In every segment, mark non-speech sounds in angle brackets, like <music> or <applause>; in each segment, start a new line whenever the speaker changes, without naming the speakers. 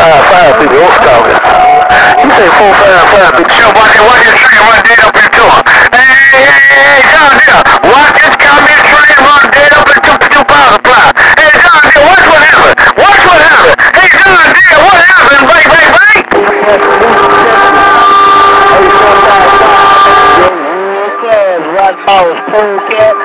five five people. What's talking? You say four five five people.
Sure, watch it, watch this train run dead up into him. Hey, hey, hey, hey, John Deere, watch this comment train run dead up into two power supply. Hey, John Deere, watch what happened. Watch what happened. Hey, John Deere, what happened? Bang, bang, bang.
Rock Mouse Polecat,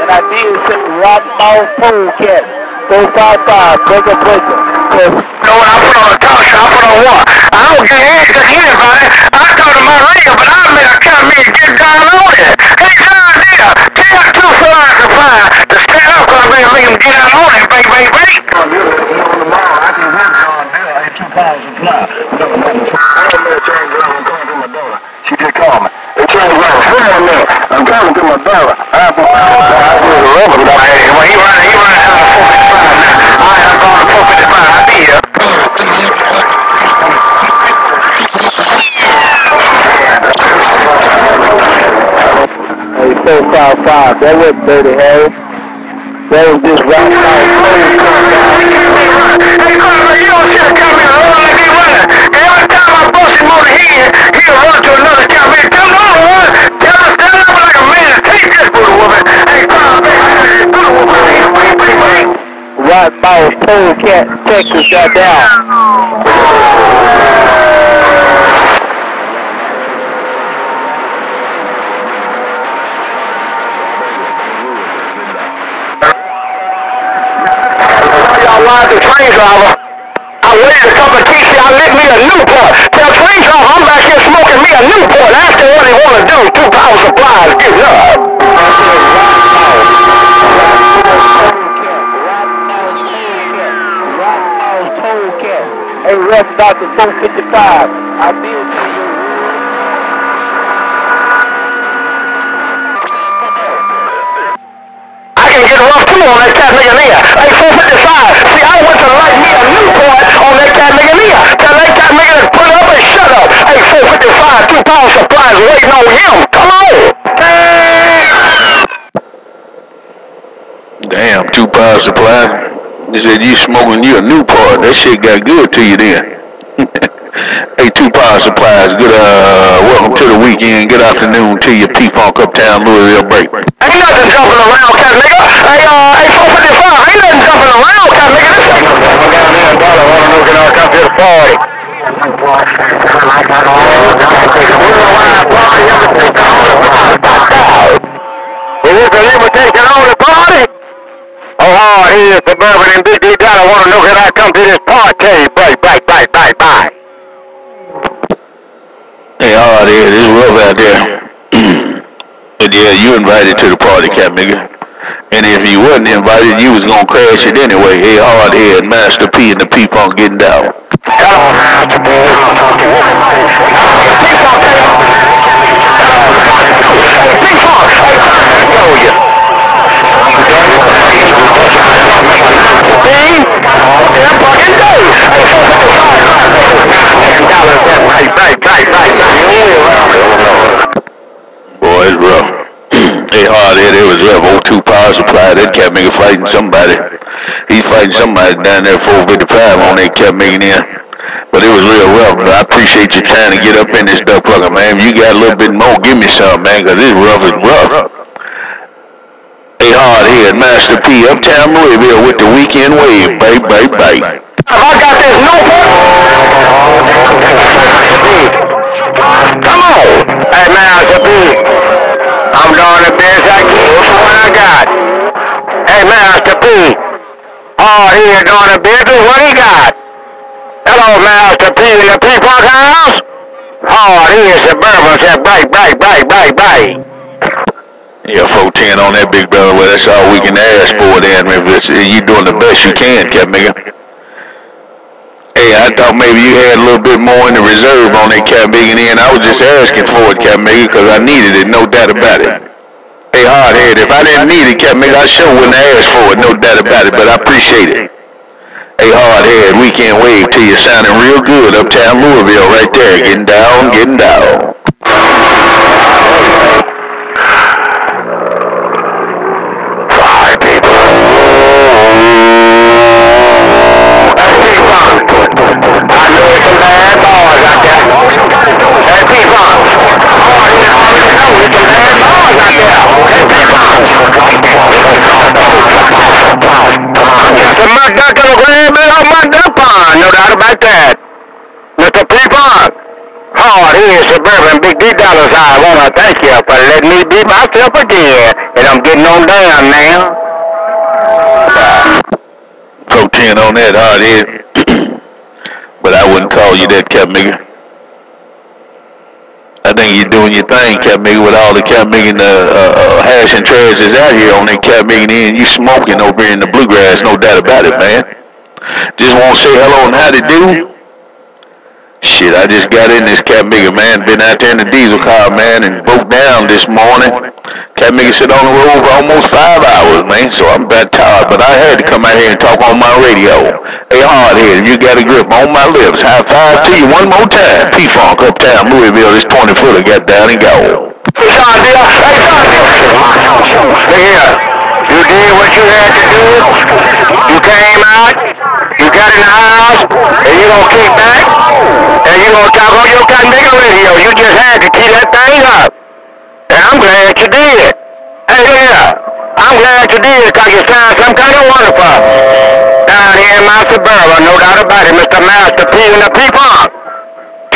and I did send Rock Mouse Polecat. Four five five, breaker breaker. Cause
know what I put what? I don't get in because anybody. I told to my radio, but I made a come in and get down on it. Hey, John Deere, tell two flyers to fly to stand up because I'm going to make him get out on it. Bang, bang, bang.
She just called me. They trying to run a phone on me. I'm talking to my brother. I have a I do the rubber.
Hey, well, he running, he running down the 455 now. I am going to 455. I see ya.
Hey, four five. That wasn't Dirty Harry. That was just Mouse Polecat.
Hey, Carter, you don't see the comment run like he running. Every time I bust him on the head, he'll run to another comment. Tell him don't run. Tell him stand up like a man and take this booty woman. Hey, Carter, baby, booty woman.
Rock Mouse Polecat, Texas got down.
Train driver. I waited a couple of keys. I lit me a Newport. Tell train driver I'm back here smoking me a Newport. Ask him what he want to do. Two power supplies. Getting up.
Hey, Russ, Dr. 455. I did see you.
I can get rough too on that nigga there. Hey, 455. See, I went to light me a Newport on that cat nigga. Tell that cat nigga to put up and shut up. Hey, 455, two power supplies waiting on him. Come on.
Damn, two power supply. They said you smoking you a Newport. That shit got good to you then. Hey, two power supplies. Good uh, welcome to the weekend. Good afternoon to you, P Funk Uptown Louisville break.
Ain't nothing jumping around, cat nigga. Hey, uh, hey, 455, ain't nothing jumping around, cat nigga. This ain't
down there in Dallas. want to know can I come to the party? Is this a limitation only party? Oh, hard here, suburban and Big D Dollar want to know can I come to this party? Bye, bye, bye, bye, bye.
Hey, hard here. It's rough out there. but yeah, you invited to the party, cat nigga. And if you wasn't invited, you was gonna crash it anyway. Hey, hard head, Master P and the P Funk getting down. Boy, it's rough. <clears throat> hey, hard head, it was rough. Old two power supply. That cat nigga fighting somebody. He's fighting somebody down there 455 on that cat making in. But it was real rough. But I appreciate you trying to get up in this duck fucker, man. If you got a little bit more, give me some, man, 'cause this rough is rough. Hey, hard head, Master P, Uptown Louisville with the weekend wave. Bye, bye, bye.
I got this Newport, come on. Hey, Master P, I'm doing the best I can with what I got. Hey, Master P, oh, he is doing the with what he got. Hello, Master P in the P-Funk house. Oh, he is suburban. Said, bye, bye, bye, bye, bye.
Yeah, 410 on that big brother. Well, that's all we can ask for then. If it's, you doing the best you can, cat nigga. I thought maybe you had a little bit more in the reserve on that cat nigga, and I was just asking for it, cat nigga, because I needed it, no doubt about it. Hey, hardhead, if I didn't need it, cat nigga, I sure wouldn't asked for it, no doubt about it, but I appreciate it. Hey, hardhead, weekend wave to you, sounding real good, uptown Louisville, right there, getting down, getting down.
Suburban, Big D Dollars, I want to thank you for letting me be myself again. And I'm getting on down now.
Pro 10 on that hard <clears throat> head. but I wouldn't call you that, Cap Migger. I think you're doing your thing, Cap Migger, with all the Cap Migger uh, uh, uh, hash and that's out here on that Cap Migger end. You smoking over in the bluegrass, no doubt about it, man. Just want to say hello and how to do. Shit, I just got in this Cap Migger, man. Been out there in the diesel car, man, and broke down this morning. Cap Migger sit on the road for almost five hours, man, so I'm about tired. But I had to come out here and talk on my radio. Hey, hardhead, you got a grip on my lips. High five to you one more time. P-Funk, Uptown, Louisville, this 20-footer got down and go.
Hey, Sean Deal. Hey, Deal. Look here. You did what you had to do. You came out. You got in the house. And you gonna kick back. And you gonna talk on your Bigger radio. You just had to keep that thing up. And I'm glad you did. Hey, yeah. I'm glad you did because you sound some kind of wonderful. Down here in my suburban, no doubt about it, Mr. Master P and the P-Funk.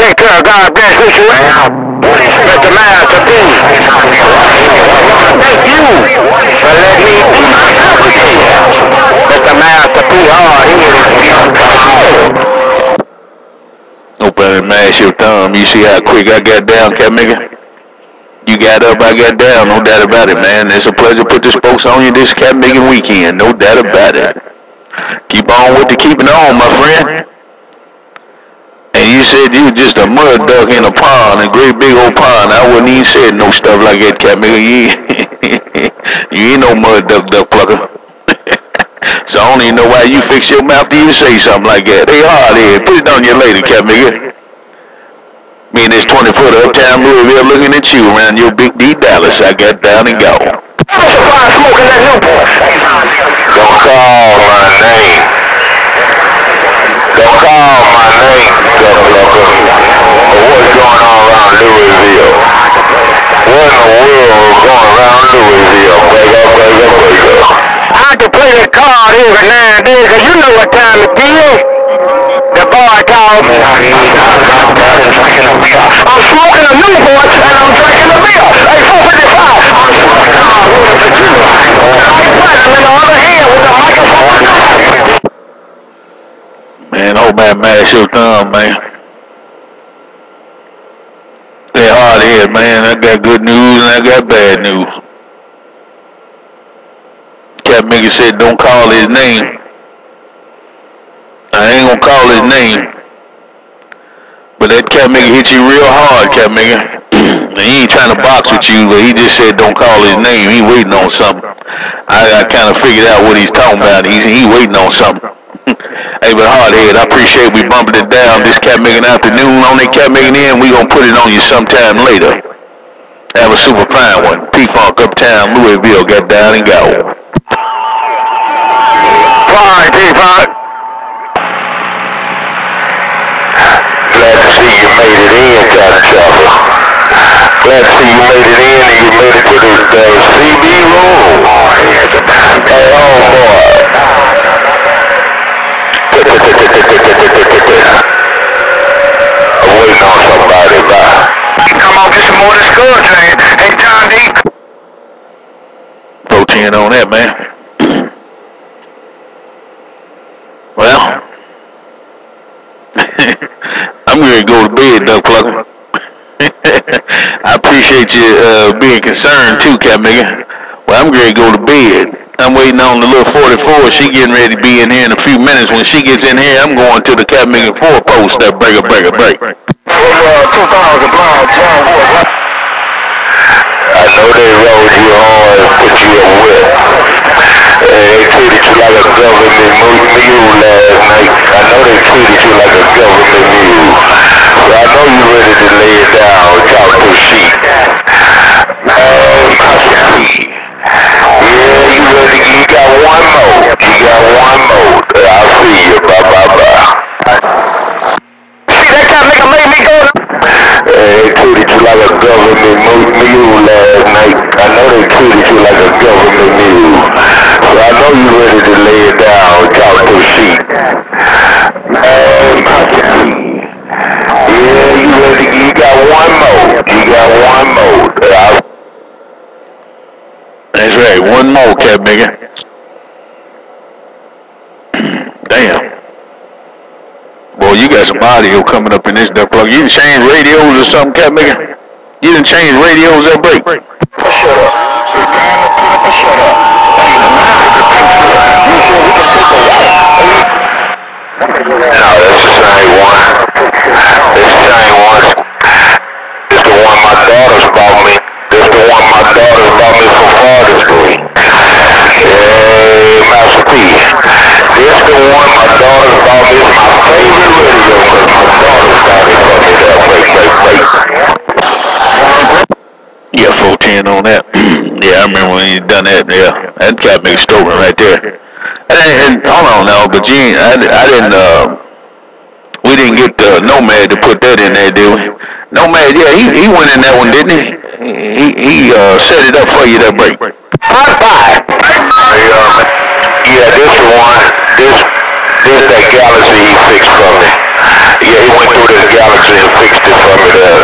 Take care. God bless you. Mr. Master P. Thank you for letting me be myself again. Mr. Master P. Hard
Open and mash your thumb. You see how quick I got down, Cap Migger? You got up, I got down, no doubt about it, man. It's a pleasure to put the spokes on you this Cap Migger weekend, no doubt about it. Keep on with the keeping on, my friend. You said you just a mud duck in a pond, a great big old pond. I wouldn't even say no stuff like that, Cap Migger. You, <laughs> you ain't no mud duck duck plucker. <laughs> so I don't even know why you fix your mouth till you say something like that. Hey, hard head, put it on your lady, Cap Migger. Me and this 20 foot uptown Louisville looking at you around your big D Dallas. I got down and go.
Don't call my name. Call my name, plucker. But what's going on around Louisville? What in the world is going around Louisville? Break up, break up, break up.
I can play that card every now and then because you know what time it is. The boy called me. I'm smoking a Newport and I'm drinking a beer. Hey, 455. I'm smoking a Virginia. I'm in the other hand with the microphone.
Man, old man mash your thumb, man. They hard head, man. I got good news and I got bad news. Cap Migger said don't call his name. I ain't gonna call his name. But that Cap Migger hit you real hard, Cap Migger. And he ain't trying to box with you, but he just said don't call his name. He waiting on something. I, I kind of figured out what he's talking about. He's he waiting on something. Hey, but hardhead, I appreciate we bumping it down this Cap Megan afternoon on that Cap Megan in. We gonna put it on you sometime later. Have a super fine one. P-Funk Uptown, Louisville got down and go.
Fine, P-Funk.
Glad to see you made it in, Cotton Chopper. Glad to see you made it in and you made it to uh, the, the CB room. Hey. Oh, I'm waiting on somebody.
Come on, get some more of this good train. Hey, John D.
Pro 10 on that, man. well, <laughs> I'm going to go to bed, Plucker. <laughs> I appreciate you uh, being concerned too, Migger. Well, I'm going to go to bed. I'm waiting on the little 44. She getting ready to be in here in a few minutes. When she gets in here, I'm going to the Cap Migger 4 post, that breaker, breaker, break.
2000 blind John Wood. I know they rode you hard and put you in whip. And they treated you like a government mu- mule last night. I know they treated you like a government mule. So I know you ready to lay it down, talk to sheep. Um one mode. You got one mode. I see you. Bye bye bye.
See that kind of nigga made me go.
Hey, treated you like a government mule last night. I know they treated you like a government mule. So I know you ready to lay it down, talk to sheep. Man, yeah, you ready? You got one mode.
You got one mode. That's right. One more, Cap Damn. Boy, you got some audio coming up in this duck plug. You done change radios or something, Cat Megan? You done change radios that break?
Shut up. Shut up. No, that's the same one. The same one. It's the one my daughters bought me. It's the one my daughters bought me for Father's Day. Hey, Master P. This the one my daughters bought me. It's my favorite radio because my daughters got it for me. That break, break, break.
Yeah, 410 on that. yeah, I remember when you done that. Yeah, that cat me stolen right there. And, and hold on now, but Gene, I, I didn't, uh, we didn't get the Nomad to put that in there, did we? Nomad, yeah, he, he went in that one, didn't he? He, he uh, set it up for you, that break.
High five. Hey, um, yeah, this one. This, this that Galaxy he fixed for me. Yeah, he went through this Galaxy and fixed it for me there.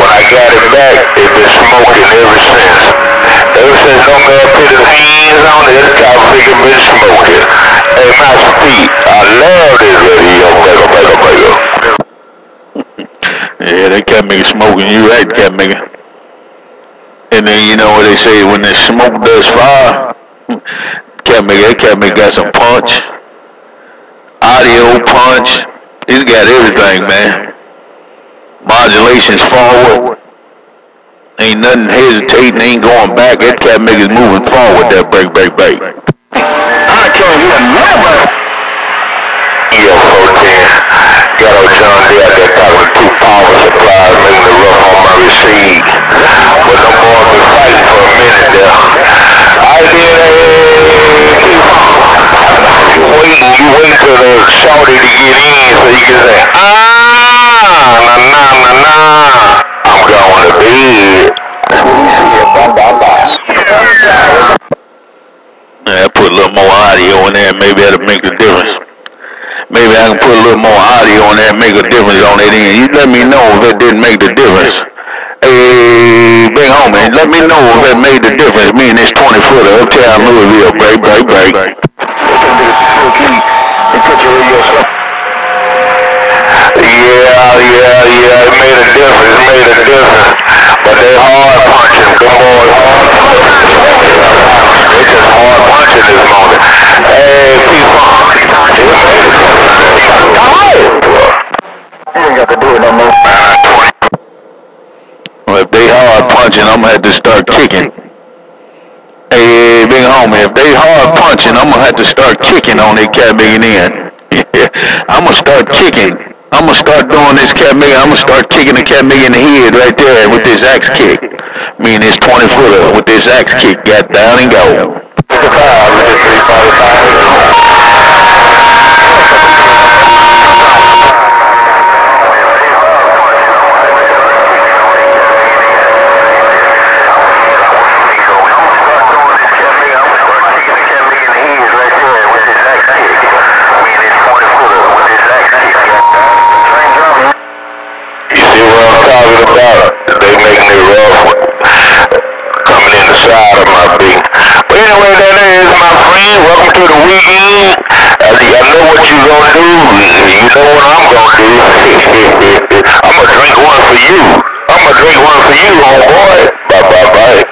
When I got it back, it been smoking ever since. Ever since Nomad put his hands on it, this freaking been smoking. Hey, Master I love this radio, bagel, bagel, bagel.
Yeah, that cat maker smoking. You right, cat maker. And then you know what they say when the smoke does fire. Cat maker, that cat maker got some punch, audio punch. He's got everything, man. Modulations forward. Ain't nothing hesitating. Ain't going back. That cat maker's moving forward. With that break, break, break.
I tell you never. Yeah, 410. Got old John D out there talking to two power supplies, making the rough on my receipt. But them boys been fighting for a minute there. I did a you wait, you wait till the shorty to get in so you can say, ah, na na na na. Going to.
Yeah, put a little more audio in there. Maybe that'll make a difference. Maybe I can put a little more audio in there and make a difference on it. End. You let me know if it didn't make the difference. Hey, big homie, let me know if it made the difference. Me and this 20 footer uptown Louisville, break, break, break.
Yeah, yeah, yeah,
kicking on that cat making in. I'm gonna start kicking. I'm gonna start doing this cat making. I'm gonna start kicking the cat in the head right there with this axe kick. Me and this 20 footer with this axe kick. Got down and go.
55, 55, 55. You know what I'm gonna do. I'm gonna drink one for you. I'm gonna drink one for you, homeboy. Bye bye bye.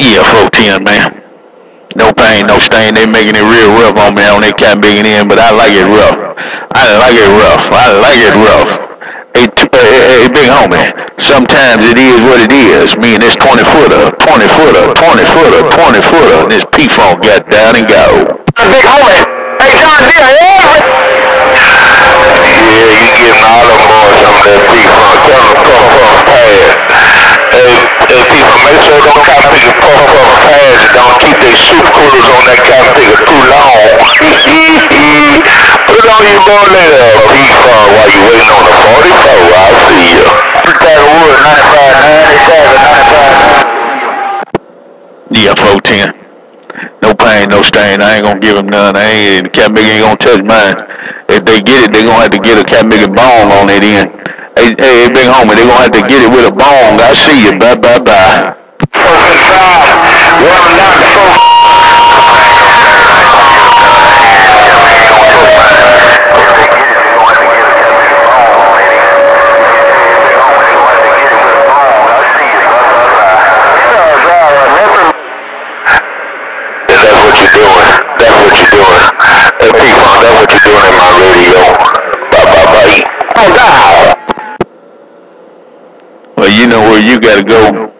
Yeah, 410, man. No pain, no stain. They making it real rough on me on that cat bigging in, but I like it rough. I like it rough. I like it rough. Hey, t- hey, hey, big homie. Sometimes it is what it is. Me and this 20 footer, 20 footer, 20 footer, 20 footer, and this P-Funk got down and go.
Big homie. Hey, John Deere, yeah. Yeah, you giving all them boys some of that P-Funk. Tell them puff puff pass. Hey, hey, people, make sure don't cotton picker puff puff pass and don't keep their soup coolers on that cotton picker too long. <laughs> Put on P-Funk, while you waiting on the 44. I'll see ya. Tiger Woods, 95, 97, 95.
Yeah, 410. No pain, no stain. I ain't gonna give them none. I ain't, cat ain't gonna touch mine. If they get it, they gonna have to get a cat big bone on it end. Hey, hey, big homie, they gonna have to get it with a bone. I see you. Bye, bye, bye. You know where you gotta go.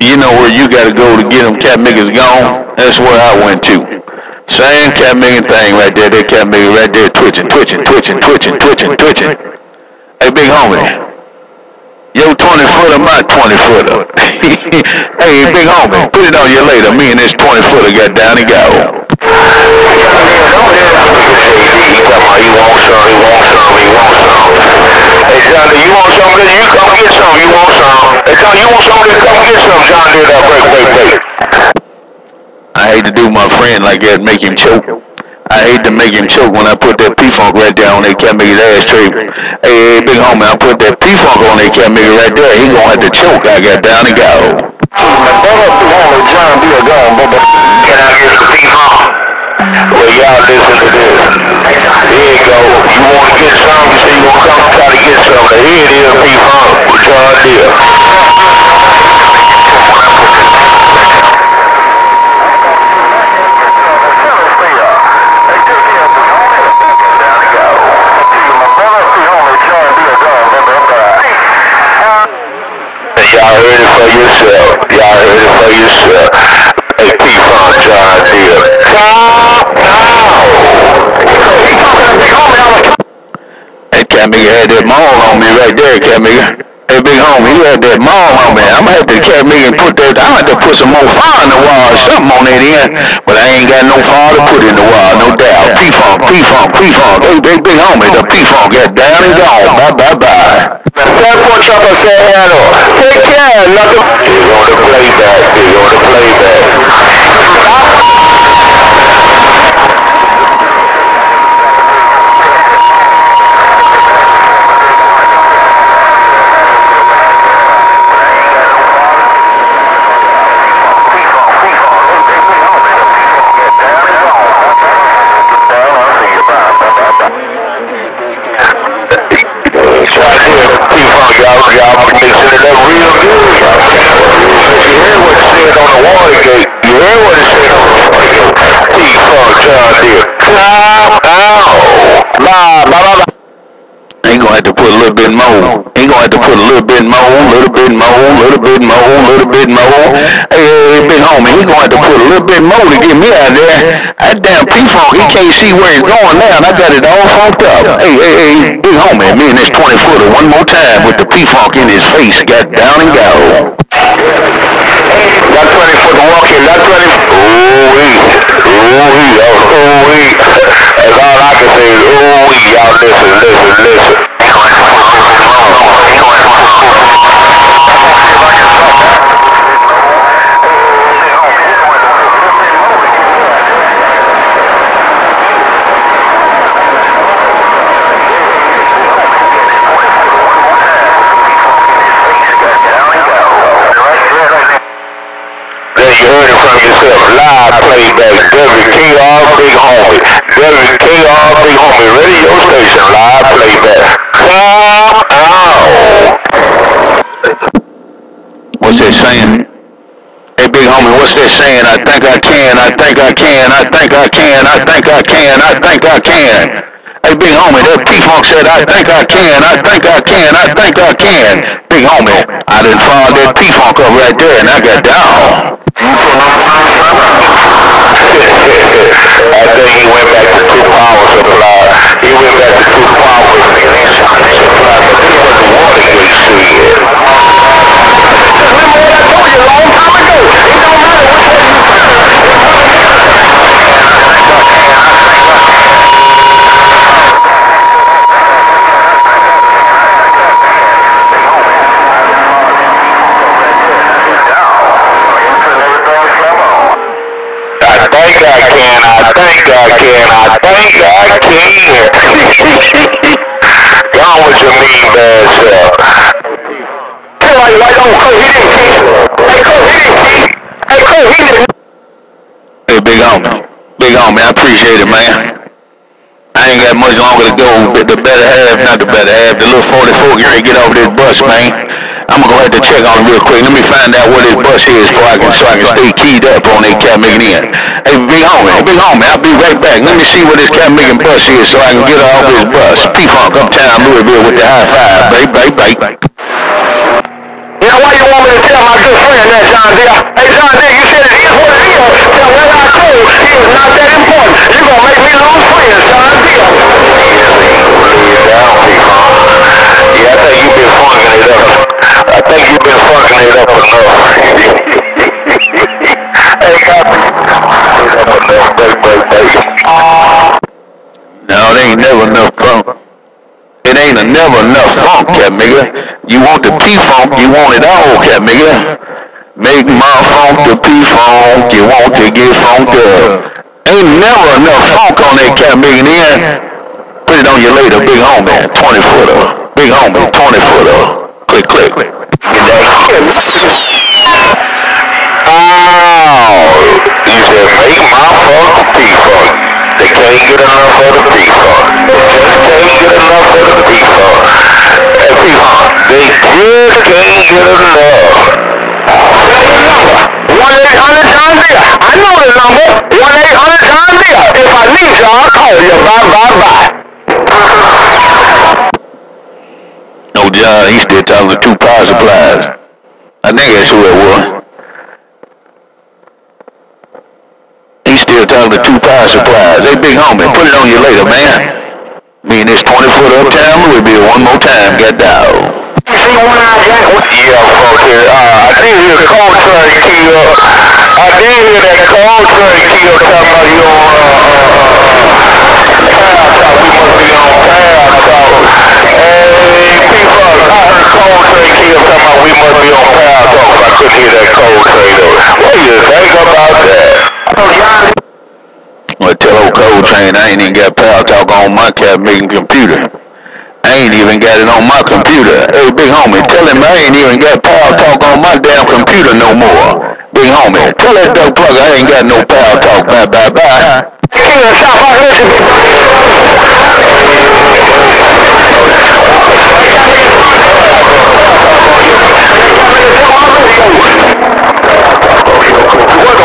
You know where you gotta go to get them cat niggas gone? That's where I went to. Same cat nigga thing right there. That cat nigga right there twitching, twitching, twitching, twitching, twitching, twitching. Hey, big homie. Yo, 20 footer, my 20 footer. <laughs> hey, big homie, put it on you later. Me and this 20 footer got down and go. I hate to do my friend like that, make him choke. I hate to make him choke when I put that P-Funk right there on that cat make his ass straight. Hey, hey, big homie, I put that P-Funk on that cat make right there. He gonna have to choke. I got down and go.
can I get P-Funk? Well, y'all listen to this. Here you go. You want to get some, you say you to come try to get some. Here it is, P-Funk with John Deere. Y'all heard it for yourself. Y'all heard it for yourself. Hey, P-Funk, John Deere. Come
Cat nigga had that maul on me right there, cat nigga. Hey, big homie, he had that maul on me. I'm gonna have to cat nigga put that, I'm gonna have to put some more fire in the wall or something on that end. But I ain't got no fire to put in the wall, no doubt. P-Funk, P-Funk, P-Funk. Hey, big, big homie, the P-Funk got down and gone. Bye, bye, bye.
That poor chopper said hello. Take care, nothing. He's on the playback, he's on the playback. <laughs>
y'all
be considered that real good. You what it said on the Watergate. You hear what it said on the Watergate. T-Funk John Deere. Time out. Nah,
nah.
He gonna put a little bit more. He gon' have to put a little bit more Little bit more. Little bit more. Little bit more. Hey, hey, big homie, he gon' have to put a little bit more to get me out there. That damn P-Funk, he can't see where he's going now. I got it all funked up. Hey, hey, hey, big homie, me and this 20 footer one more time with the P-Funk in his face. Got down and go.
That 20 footer walking, that 20 Ooh-wee. Ooh-wee. Oh, ooh-wee. That's all I can say is ooh-wee. Y'all listen, listen, listen. WKR Big Homie. WKR Big Homie radio station, live playback. Come out.
What's that saying? Hey, big homie, what's that saying? I think I can, I think I can, I think I can, I think I can, I think I can. Hey, big homie, that P-Funk said, I think I can, I think I can, I think I can. Big homie, I done followed that P-Funk up right there and I got down.
I think he went back to two power supply. He went back to two power supply, but this was the Watergate shit. Remember what I told you a long time ago? It don't matter which way you Gone with your mean bad self. Feel like, like, oh, he didn't kill. Hey,
homie. Big homie, I appreciate it, man. I ain't got much longer to go. The better half, not the better half. The little 44 getting ready to get over this bus, man. I'm gonna go ahead and check on it real quick. Let me find out where this bus is so I can so I can stay keyed up on that cat making in. Hey, big homie, hey, big homie, I'll be right back. Let me see where this cat making bus is so I can get off this bus. P-Funk, uptown Louisville with the high five, baby, baby.
You know why you want me to tell my good friend that, John Deere? Hey, John Deere, you said it is what it is. Tell whether I told he is not that important. You're to make me lose friends, John Deere.
I think you've been funking it up. I think you've been funking it up enough. <laughs> hey, copy. Up enough.
No, it ain't never enough funk. It ain't a never enough funk, cat nigga. You want the P-Funk, you want it all, cat nigga. Make my funk the P-Funk, you want to get funked up. Ain't never enough funk on that cat nigga then. Put it on your later, big homie, 20 footer. Big homie, 20 footer. Click, click.
Oh, you said make my funk P-Funk. They can't get enough of the P-Funk. They just can't get enough of the P-Funk. Hey, P-Funk, they just can't get enough.
1-800 John Deere. I know the number. 1-800 John Deere. If I need you, I'll call you. Bye, bye, bye.
John, he still talking to two power supplies. I think that's who it was. He still talking to two power supplies. Hey, big homie, put it on you later, man. Me and this 20 foot uptown Louisville one more time, got down.
Yeah, folks, here. Uh, I did hear the cold key up. I did hear that cold key up talking about you on, uh, uh, uh, Talk. We must be on Power cold talking about we must be on Power I couldn't hear that cold up. What do you think about that?
Well, tell old Cold Train I ain't even got Power Talk on my cat making computer. I ain't even got it on my computer. Hey, big homie, tell him I ain't even got Power Talk on my damn computer no more. Big homie, tell that duck plugger I ain't got no Power Talk. Bye, bye, bye.
King of South, I heard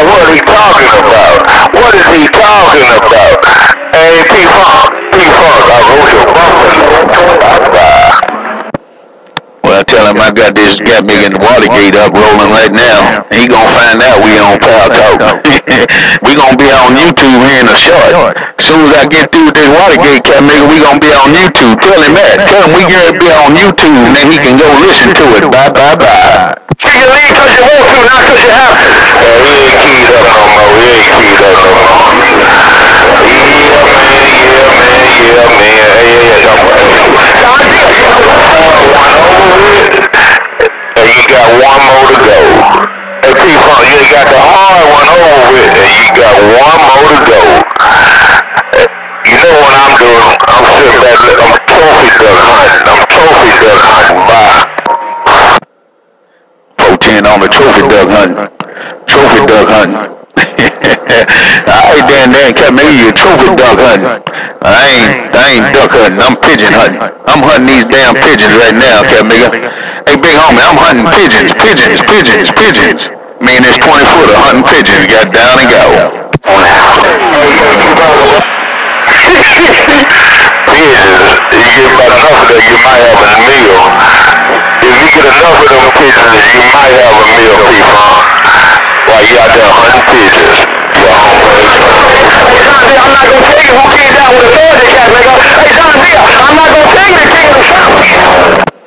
What, he talking about? What is he talking about? Hey, P-Funk, P-Funk, I wrote your bumper.
Well, I tell him I got this got me in Watergate up rolling right now. He gonna find out we on Power Talk. <laughs> we gonna be on YouTube here in a short. Soon as I get through this Watergate cat nigga, we gonna be on YouTube. Tell him that. Tell him we gonna be on YouTube and then he can go listen to it. Bye bye bye.
You can leave because you want to, not because you have to.
Yeah, he ain't keyed up no more. He ain't keyed up no more. Yeah, man, yeah, man, yeah, man. Hey, yeah, yeah. And you got one more to go. Hey, you got the hard one over with, and you got one more to go. You know what I'm doing? I'm sitting back, I'm trophy duck hunting. I'm trophy duck hunting. Bye.
410 on the trophy duck hunting. Trophy duck hunting. Alright then then cat maybe you trophy duck hunting. <laughs> I ain't I ain't duck hunting, I'm pigeon hunting. I'm hunting these damn pigeons right now, cat nigga. Hey big homie, I'm hunting pigeons, pigeons, pigeons, pigeons. Me and this 20 footer hunting pigeons, got down and go. <laughs>
pigeons, you get about enough of them, you might have a meal. If you get enough of them pigeons, you might have a meal, people. While you out there hunting. You're.
Hey, I'm not to tell you who came down with a Thursday nigga. Hey, John Deere, I'm not to tell you the King of the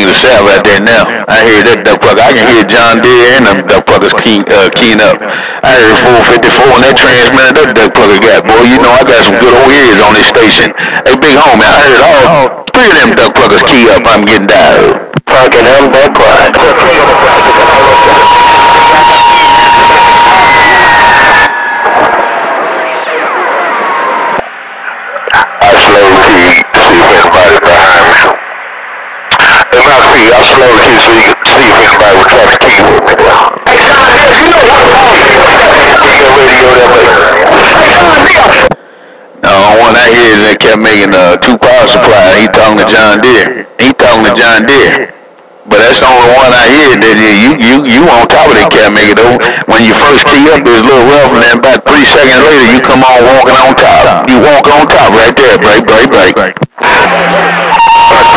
South
out there now. I hear that duck fucker. I can hear John Deere and them duck fuckers keen, uh, keen up. I heard 454 on that transmitter that duck fucker got. Boy, you know I got some good old ears on this station. Hey, big homie, I heard all three of them duck fuckers key up. I'm getting dialed.
Fucking him, that quiet. I see, I slow key so you can see if anybody was trying to key with me.
Hey, John Deere, you know what?
Get ready to go that way.
only one I hear is that kept making uh, two power supply. He talking to John Deere. He talking to John Deere. But that's the only one I hear that you you you on top of that cat maker though. When you first key up, it's a little rough, and then about three seconds later, you come on walking on top. You walk on top right there, break, break, break.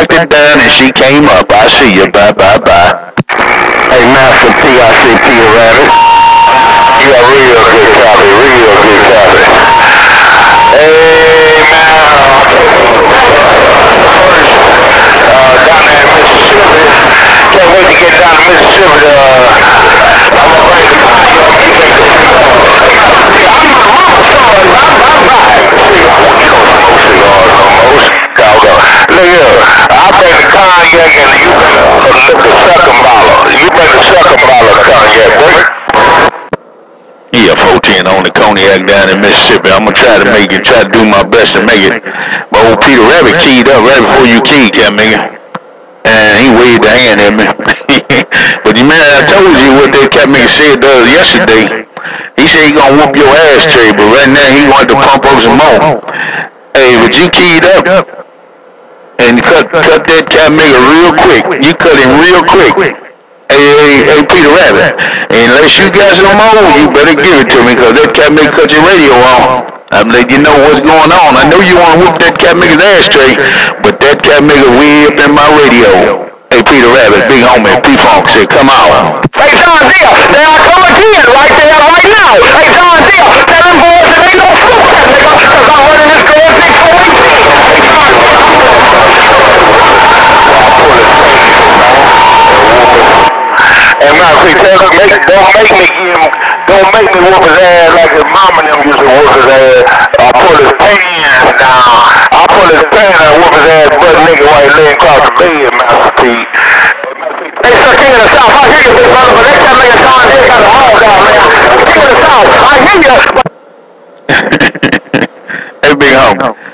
you
backed it down and she came up. I see you. Bye, bye, bye.
Hey, Master P, I see Peter Rabbit. You got real good copy, real good copy. Hey, now. Uh, down there in Mississippi. Can't wait to get down to Mississippi to, uh, I'm gonna bring the car up. You think this is, uh, see, I'm my mama's son, I'm, I'm right. See, I want here, I bring the cognac and you bring the, the, second bottle. You the second bottle of cognac, boy.
Yeah, 14 on the cognac down in Mississippi. I'm gonna try to make it, try to do my best to make it. But old Peter Rabbit keyed up right before you keyed, cat nigga. And he waved the hand at me. <laughs> but you man, I told you what that cat nigga said uh, yesterday. He said he gonna whoop your ass, Trey, but right now he wanted to pump up some more. Hey, but you keyed up and cut cut that cat nigga real quick. You cut him real quick. Hey, hey, hey, Peter Rabbit. Unless you got some more, you better give it to me, cause that cat nigga cut your radio off. I'm letting you know what's going on. I know you want to whoop that cat nigga's ass straight, but that cat nigga way up in my radio. Hey, Peter Rabbit, big homie, P-Funk said, come on.
Hey, John Deere, they are coming in right there, right now. Hey, John Deere, tell them boys that they don't nigga, cause I'm running this girl 6 And my see, tell him, make, don't make me give him, don't make me whoop his ass like his mama and them used to whoop his ass. I pull his pants down. I pull his pants and whoop his ass, butt nigga while he laying across the bed, Master P. Hey, sir, King of the South, I hear you, big brother, but next time nigga John Deere got a hog down, man. King of the South, I hear you. <laughs>
hey, big homie.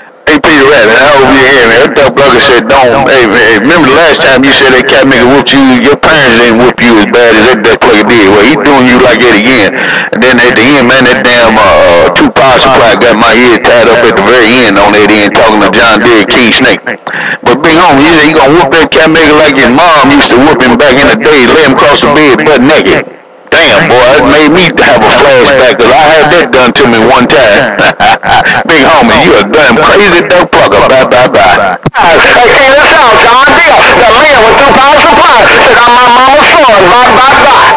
Peter Rabbit, I you hear me. That dumb brother said, don't. Hey, hey, remember the last time you said that cat nigga whooped you? Your parents didn't whoop you as bad as that duck plugger did. Well, he doing you like that again. And then at the end, man, that damn uh, power supply got my ear tied up at the very end on that end talking to John Deere King Snake. But big homie, you said you gonna whoop that cat nigga like his mom used to whoop him back in the day, lay him across the bed butt naked. Damn, boy, it made me have a flashback because I had that done to me one time. <laughs> Big homie, you a damn crazy duck plucker. Bye, bye, bye.
Hey, of the John Deere, the man with two supply, said I'm my mama's son, bye, bye, bye.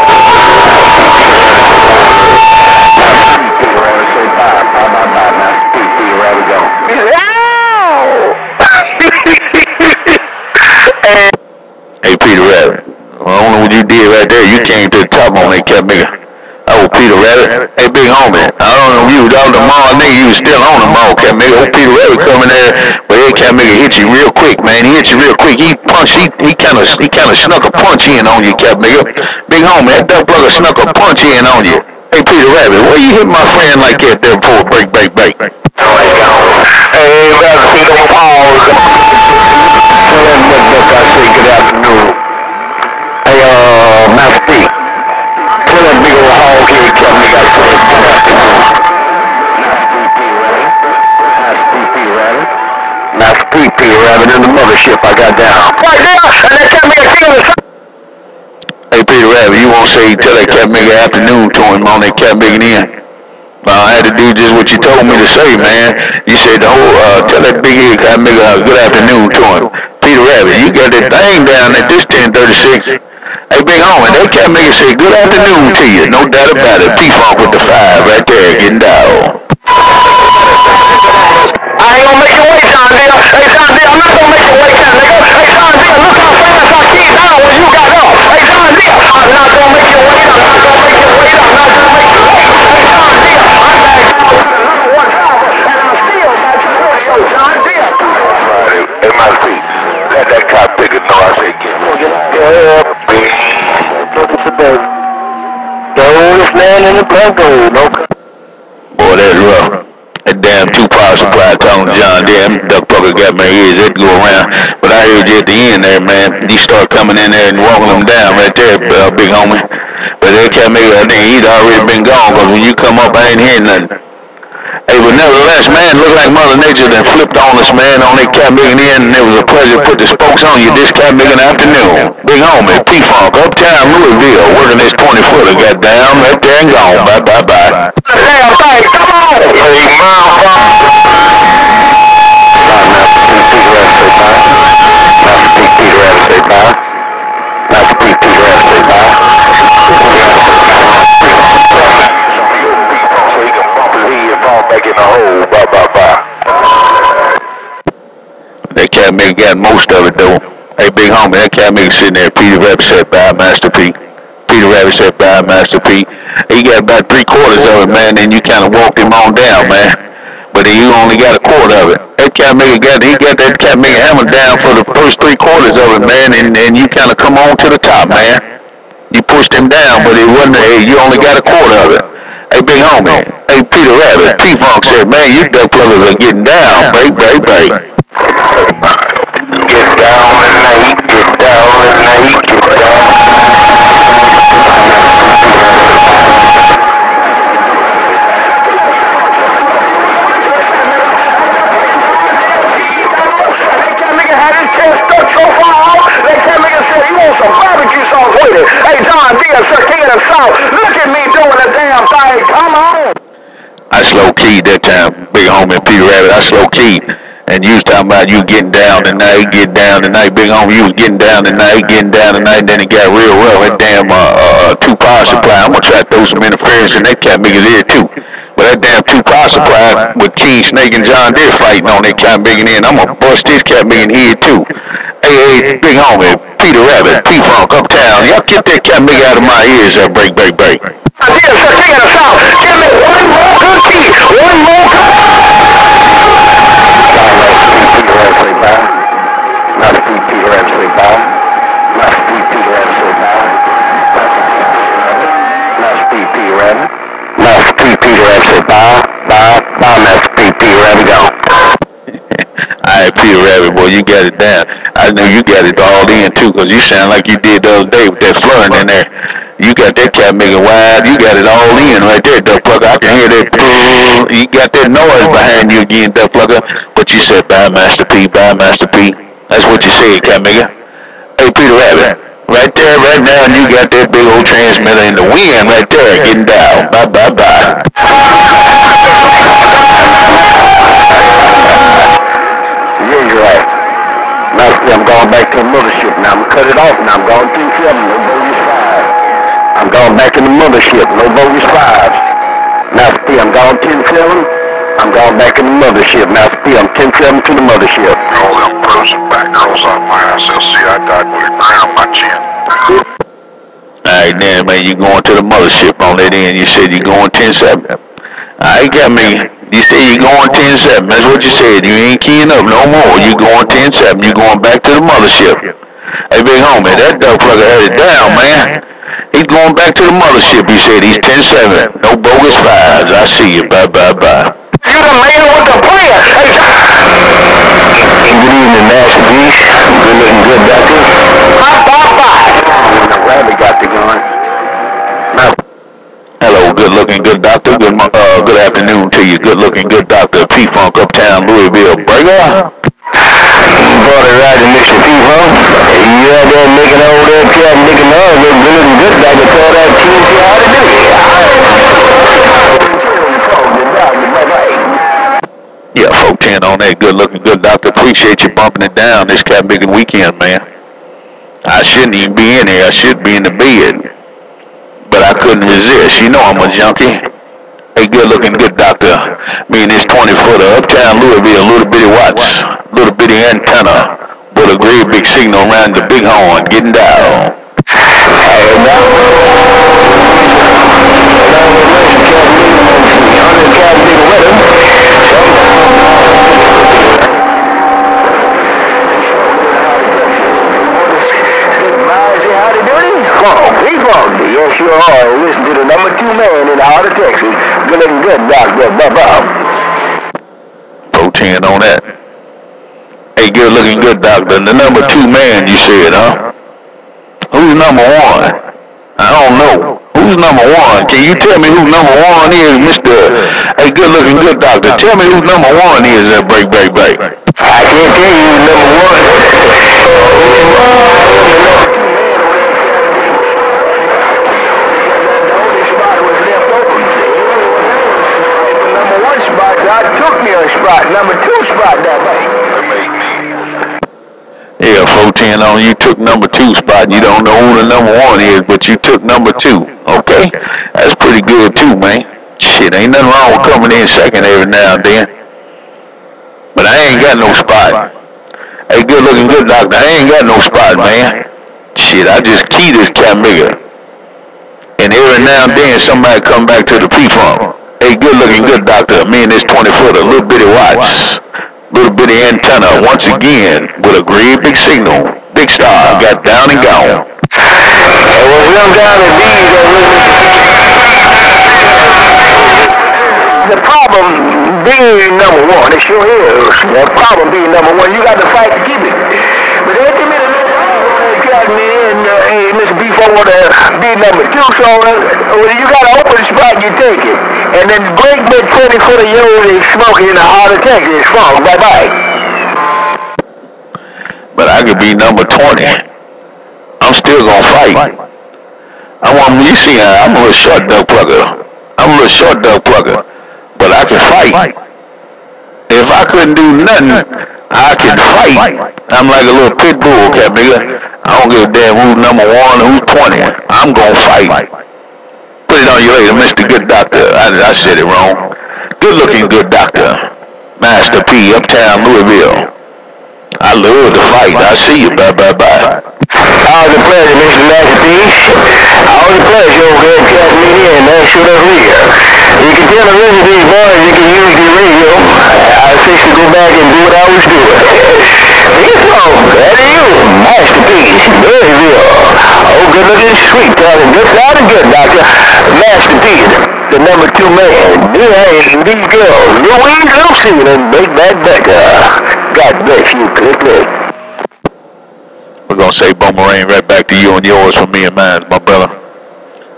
Rabbit. I don't know what you did right there. You came to the top on that cat nigga. Oh, Peter Rabbit. Hey, big homie. I don't know if you was out the mall, nigga. You was still on the mall, cat nigga. Old Peter Rabbit coming there. But that cat nigga hit you real quick, man. He hit you real quick. He punched. He he kind of he kind of snuck a punch in on you, cat nigga. Big homie, that brother snuck a punch in on you. Hey, Peter Rabbit, why you hit my friend like that there before break, break, break?
Hey, Master P, don't pause. Tell that nigga I say I got down. And they me a
Hey, Peter Rabbit, you won't say tell that cat nigga afternoon to him on that cat nigga in? I had to do just what you told me to say, man. You said the whole, uh, tell that big head cat nigga uh, good afternoon to him. Peter Rabbit, you got that thing down at this 1036. Hey, Big homie, they can't make it say good afternoon to you. No doubt about it. P-Funk with the five right there getting down.
I ain't gonna make wait, Hey, D. I'm not gonna make wait, Hey, look how fast I you got up. D. I'm not gonna make wait. I'm not gonna make wait. I'm not gonna make wait. Hey, I'm let that cop it Yeah. Best man in the Bronco. No.
Boy, that's rough. That damn power supply talking John Deere, duck fucker got my ears, it go around. But I heard you at the end there, man. You start coming in there and walking them down right there, uh, big homie. But that cat make I think he'd already been gone, cause when you come up, I ain't hearing nothing. Hey, but nevertheless, man, look like Mother Nature then flipped on us, man, on that cat making in, and it was a pleasure to put the spokes on you this cat making afternoon. Big homie, P-Funk, uptown Louisville, working this 20 footer, goddamn, right there and gone. Bye, bye, bye.
Damn thing, come on! Hey,
That cat got most of it though. Hey, big homie, that cat maker sitting there. Peter Rabbit said by Master P. Peter Rabbit said by Master P. He got about three quarters of it, man. Then you kind of walked him on down, man. But you only got a quarter of it. That cat maker got he got that cat maker hammer down for the first three quarters of it, man. And then you kind of come on to the top, man. You pushed him down, but it wasn't. Hey, you only got a quarter of it. Hey, big homie. Hey, Peter Rabbit. P Funk said, man, you duck pluggers are getting down. Break, break, break. I slow keyed that time, big homie Peter Rabbit. I slow keyed. And you was talking about you getting down tonight, get down tonight, big homie. You was getting down tonight, getting down tonight. Then it got real rough. That damn uh, uh, two power supply. I'm gonna try to throw some interference in that cat maker's ear too. But that damn two power supply with King Snake and John Deere fighting on that cat making in, I'm gonna bust this cat making ear too. Hey, hey, big homie, Peter Rabbit, P Funk, uptown. Y'all get that cat maker out of my ears. That break, break, break. Boy, you got it down. I know you got it all in too, 'cause you sound like you did the other day with that flooring in there. You got that cat making wide. You got it all in right there, duck plugger. I can hear that. brrr. You got that noise behind you again, duck plugger. But you said, bye, Master P, bye, Master P. That's what you said, cat maker. Hey, Peter Rabbit, right there, right now, you got that big old transmitter in the wind right there, getting down. Bye, bye, bye.
To the mothership now. I'm gonna cut it off now. I'm going to seven, no bogus five. I'm going back to the mothership, no bogus fives. Master P, I'm going ten seven. I'm going back in the mothership. Master P, I'm ten seven to the mothership.
All them pros and back girls on my SLC, I died with a crown on my chin.
Alright then, man, you going to the mothership on that end. You said you going 10-7. Alright, got me. You said you going 10-7. That's what you said. You ain't keying up no more. You going 10-7. You going back to the mothership. Hey, big homie, that duck plugger had it down, man. He's going back to the mothership. He said he's 10-7. No bogus fives. I see you. Bye, bye, bye.
You the man with the plan. Hey, good evening, Master P. Good looking good, Doctor. Bye, bye, bye. The rabbit got the gun. Master
Hello, good looking good doctor. Good uh, good afternoon to you. Good looking good doctor. P Funk Uptown Louisville Burger.
Brought it Mr. P-Funk. You out there making all that cat making all look good looking good like to tell that kid you how to do it.
Yeah, 410 on that. Good looking good doctor. Appreciate you bumping it down this cat making weekend, man. I shouldn't even be in here. I should be in the bed. But I couldn't resist. You know I'm a junkie. Hey, good looking good doctor. Me and this 20 footer. Uptown Louisville, little bitty watch. Little bitty antenna. With a great big signal around the big horn. Getting down.
Yes, sure are. Listen to the number two man in the heart of Texas. Good looking good, Dr. Bob.
410 on that. Hey, good looking good, doctor. The number two man, you said, huh? Who's number one? I don't know. Who's number one? Can you tell me who number one is, Mr. Hey, good looking good doctor? Tell me who number one is at Break Break Break.
I can't tell you number one. God took me a spot. Number two spot that way.
Yeah, 410 on you took number two spot. You don't know who the number one is, but you took number two. Okay? That's pretty good too, man. Shit, ain't nothing wrong with coming in second every now and then. But I ain't got no spot. Hey, good looking good doctor. I ain't got no spot, man. Shit, I just key this cat bigger. And every now and then somebody come back to the P-Funk. Hey, good looking good doctor. Me and this 20 footer, little bitty watch. Little bitty antenna, once again, with a great big signal. Big star, got down and gone.
It was them down in these that. The problem being number one, it sure is. The problem being number one, you got to fight to keep it. But they give me the got me in, uh, hey, Mr. B4 want to be number two, so uh, when you got an open spot, you take it. And then break mid 20 foot of yours is smoking in the heart attack Texas. It's wrong. Bye-bye.
But I could be number 20. I'm still gonna fight. I want you see, I'm a little short duck plucker. I'm a little short duck plucker. But I can fight. If I couldn't do nothing, I can fight. I'm like a little pit bull, cat nigga. I don't give a damn who's number one, who's 20. I'm gonna fight. Put it on you later, Mr. Good Doctor. I, I said it wrong. Good looking good doctor. Master P, Uptown Louisville. I love to fight. I see you. Bye, bye, bye.
Always a pleasure, Mr. Master P. Always a pleasure over here catching me here in that shoot here. You can tell the rest of these boys you can use the radio. I fix to go back and do what I was doing. Yes, oh, that is you, Masterpiece, Louisville. Oh, good looking, sweet talking, good sounding good, Doctor. Master Masterpiece, the number two man. Yeah, and these girls, Louise Lucy and Big Bad Becca. God bless you, click, click.
We're gonna say boomerang right back to you and yours for me and mine, my brother.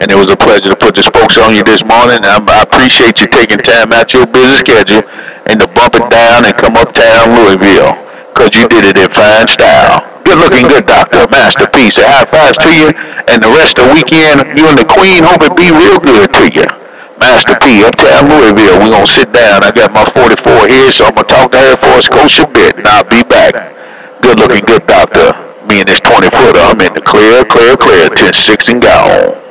And it was a pleasure to put the spokes on you this morning. I, I appreciate you taking time out your busy schedule and to bump it down and come uptown Louisville. Cause you did it in fine style. Good looking good doctor, masterpiece. A high fives to you. And the rest of the weekend, you and the queen hope it be real good to you. Master P, uptown Louisville. We're gonna sit down. I got my 44 here, so I'm gonna talk to her for a scotia bit, and I'll be back. Good looking good doctor. Me and this 20 footer, I'm in the clear, clear, clear, 10 6 and gone.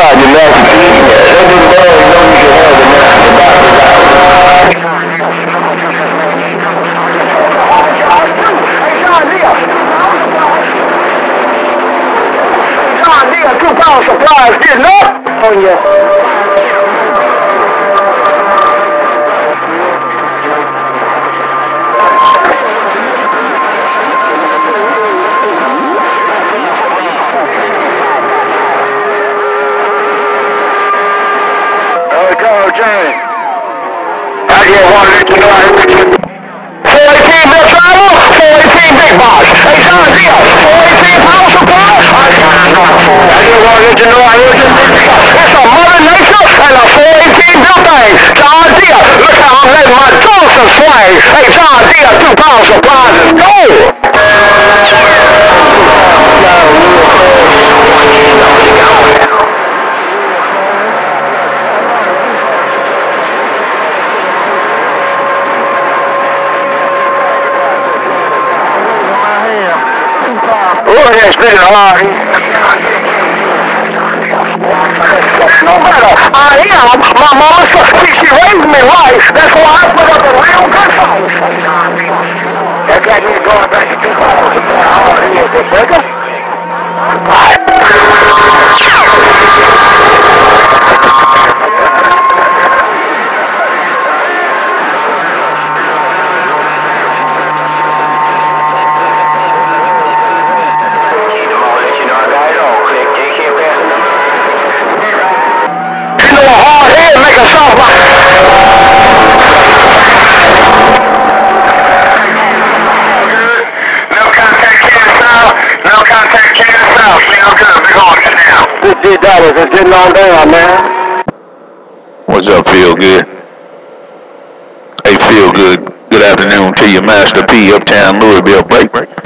On, you P. Every boy knows you have the master doctor's John Deere, two pound supplies getting up on you. Oh, Johnny. I just wanted to let you know I heard you. 418 Bill Travel, 418 Big Box. Hey, John Deere, 418 Power Supply. I just wanted to let you know I heard you. It's a Mother Nature and a 418 Bill thing. John Deere, look how I'm letting my Swing. Hey, John Deere, two power supplies is gold. Oh, that's been. No matter, I am. My mama me. That's why I put up a real good fight. That got going back to two thousand. Oh, he is just getting man.
What's up, feel good? Hey, feel good. Good afternoon to you, Master P, Uptown Louisville. Break, break.
Come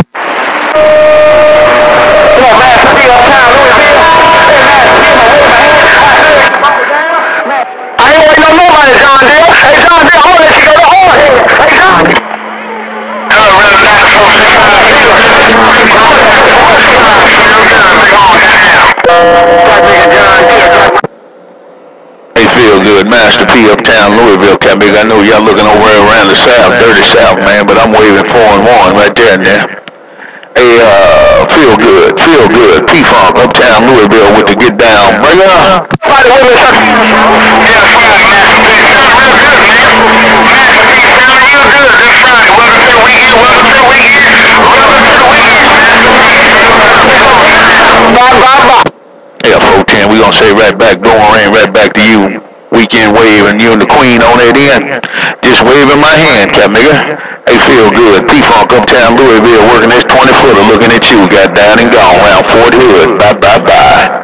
on, Master P, Uptown Louisville. I ain't waiting on nobody, John Deere. Hey, John Deere, I'm gonna let you go to hard here. Hey, John.
Hey, feel good, Master P, Uptown Louisville. Cat big. I know y'all looking over around the south, man, but I'm waving four and one right there there. Hey, uh, feel good, feel good. P-Funk, Uptown Louisville with the get down. Bring it on.
Somebody with sir.
Yeah, Friday, Master Sound real good, man. Master P, sound real good this Friday. Welcome to weekend. Welcome to weekend. Welcome to Master
Bye, bye, bye.
Yeah, 410, we gonna say right back, going rain right back to you. And you and the queen on that end. Just waving my hand, cat nigga. They feel good. P-Funk Uptown Louisville working this 20 footer looking at you. Got down and gone around Fort Hood. Bye, bye, bye.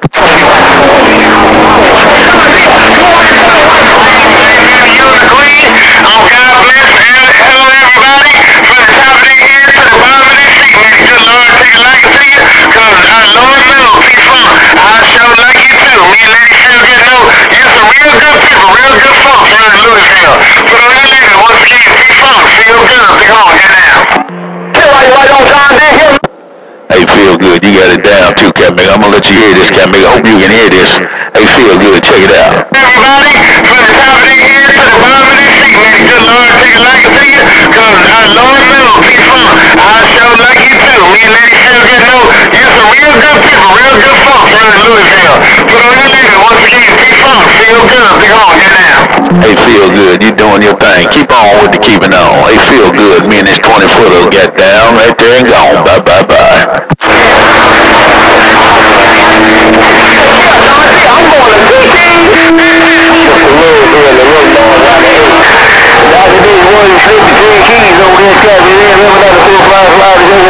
Feel good.
You got it down too, cat. I'm gonna let you hear this, cat nigga. Hope you can hear this. Hey, feel good. Check it out.
Everybody, from the top of the head to the bottom of the seat, may the good Lord take a liking to you. Cause our Lord knows, P-Funk, I sure like you too. Me and Lady Sugar know you're some real good people, real good folks around Louisville. Put on your nigga once again, P-Funk. Feel good. Big on. Get down.
Hey, feel good. You doing your thing. Keep on with the keeping on. Hey, feel good. Me and this 20 footer got down right there and gone. Bye,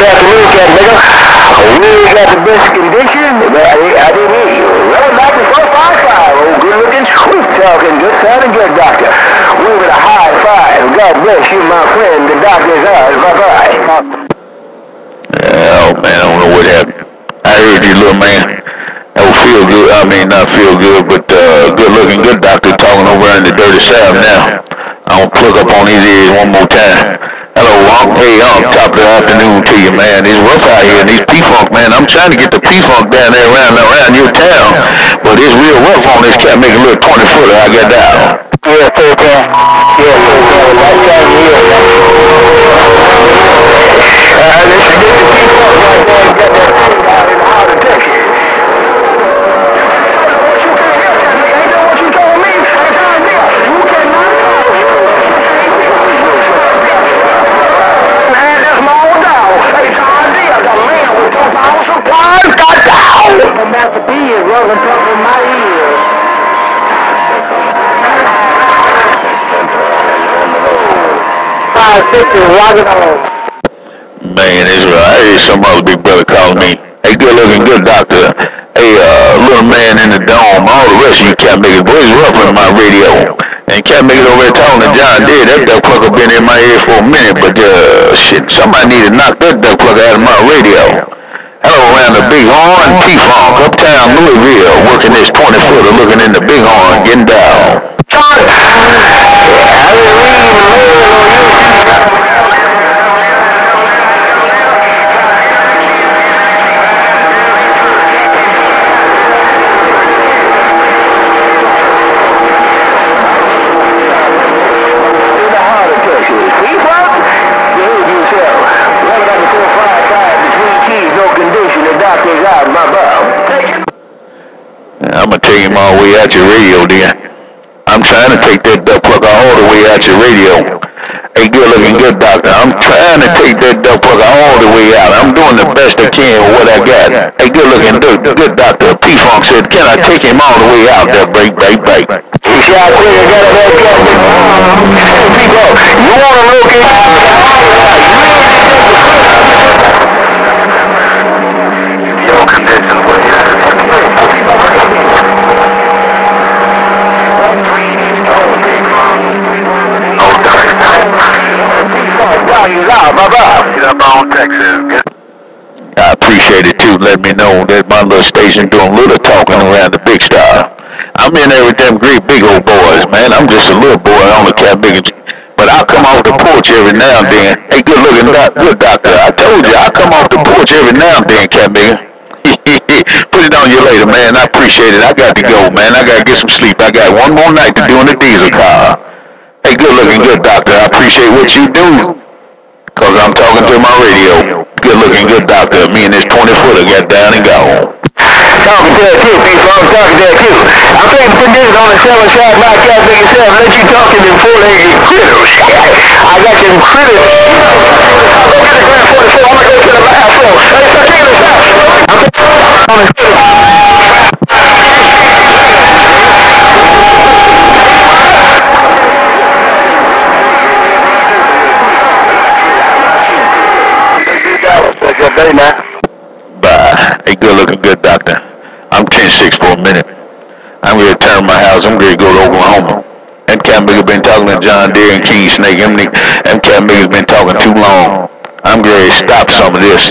that afternoon, cat, nigga. We got the best condition, but I, I didn't hear you. Running back to 455. Oh, good looking, sweet talking, good sounding, good doctor. We with a high five. God bless you, my friend. The doctor's ours. Bye-bye.
Oh, man, I don't know what happened. I heard you, little man. That would feel good. I mean, not feel good, but uh, good looking, good doctor talking over in the dirty south now. I'm gonna plug up on his ears one more time. Hey, um, top of the afternoon to you, man. It's rough out here in these P-Funk, man. I'm trying to get the P-Funk down there around around your town, but it's real rough on this cat. Make a little 20 footer. I got down.
Yeah, so can. Yeah, so can. That's right here. Uh, listen, Man,
it's right. Some other big brother calling me. Hey, good looking, good doctor. Hey, uh, little man in the dome. All the rest of you can't make it. Boys on my radio. And can't make it over there talking to John Deere. That duck clucker been in my ear for a minute, but uh, shit, somebody need to knock that duck clucker out of my radio. Hello, around the Big Horn, T-Funk, uptown Louisville, working this 20-footer, looking in the Big Horn, getting down.
John!
All the way out your radio then. I'm trying to take that duck plugger all the way out your radio. Hey, good looking good doctor. I'm trying to take that duck plugger all the way out. I'm doing the best I can with what I got. Hey, good looking good, good doctor. P-Funk said, can I take him all the way out there? Break, break, break.
You quick I got it back? People, you want to locate...
you Get up on
Texas. I appreciate it too. Let me know that my little station doing little talking around the big star. I'm in there with them great big old boys, man. I'm just a little boy. I the cat care big. But I come off the porch every now and then. Hey, good looking, good doctor. I told you, I come off the porch every now and then, Cat Bigger. <laughs> Put it on you later, man. I appreciate it. I got to go, man. I got to get some sleep. I got one more night to do in the diesel car. Hey, good looking, good doctor. I appreciate what you do. Cause I'm talking to my radio. Good looking good doctor. Me and this 20 footer got down and gone.
Talking to that too, people. I'm talking to that too. I'm thinking put this on the seven shot knock out big yourself. Let you talking them four legged critters. <laughs> I got them critters. Go get the grand 44. I'm gonna go to the floor. Hey, so check this out. I'm on the Good day.
Bye. Hey, good looking good doctor. I'm 10-6 for a minute. I'm going to turn my house. I'm going to go to Oklahoma. Them cat niggas been talking to John Deere and King Snake. Them, them cat niggas been talking too long. I'm going to stop some of this.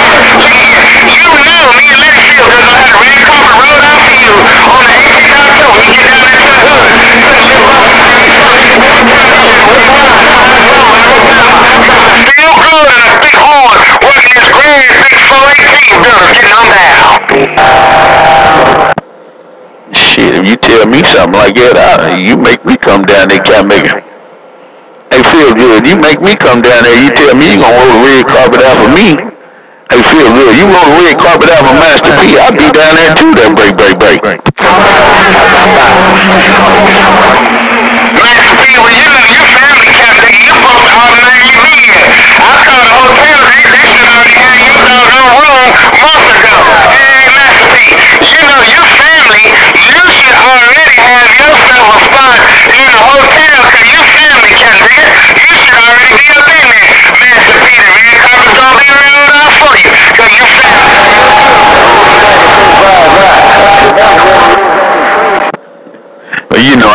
Still good and a big horn, working his grand big 418 builders, getting on down.
Shit, if you tell me something like that, I, you make me come down there, cat maker. Hey, feel good. You make me come down there. You tell me you gonna roll the red carpet out for me. Hey, feel good. You roll the red carpet out for Master P. I'll be down there too. That break, break, break.
Master P, well, you know, your family cat, nigga, you supposed to automatically be here. I called the hotel, they, they should already have you doggone room months ago. Hey, Master P, you know, your family, you should already have yourself a spot in the hotel, cause your family cat, nigga, you should already be up in there. Master P, the red carpet's gonna be rolled out for you, cause your family...
Well, you know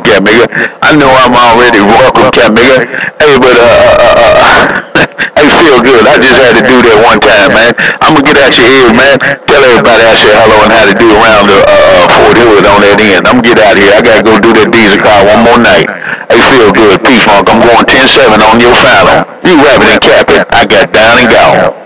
Maker. I know I'm already welcome cat maker. Hey, but uh, uh, uh, uh <laughs> I feel good. I just had to do that one time, man. I'm gonna get out your ears, man. Tell everybody I said hello and how to do around the uh, uh, Fort Hood on that end. I'm gonna get out here. I gotta go do that diesel car one more night. Hey, feel good. Peace, Funk. I'm going 10-7 on your final. You rapping and capping. I got down and gone.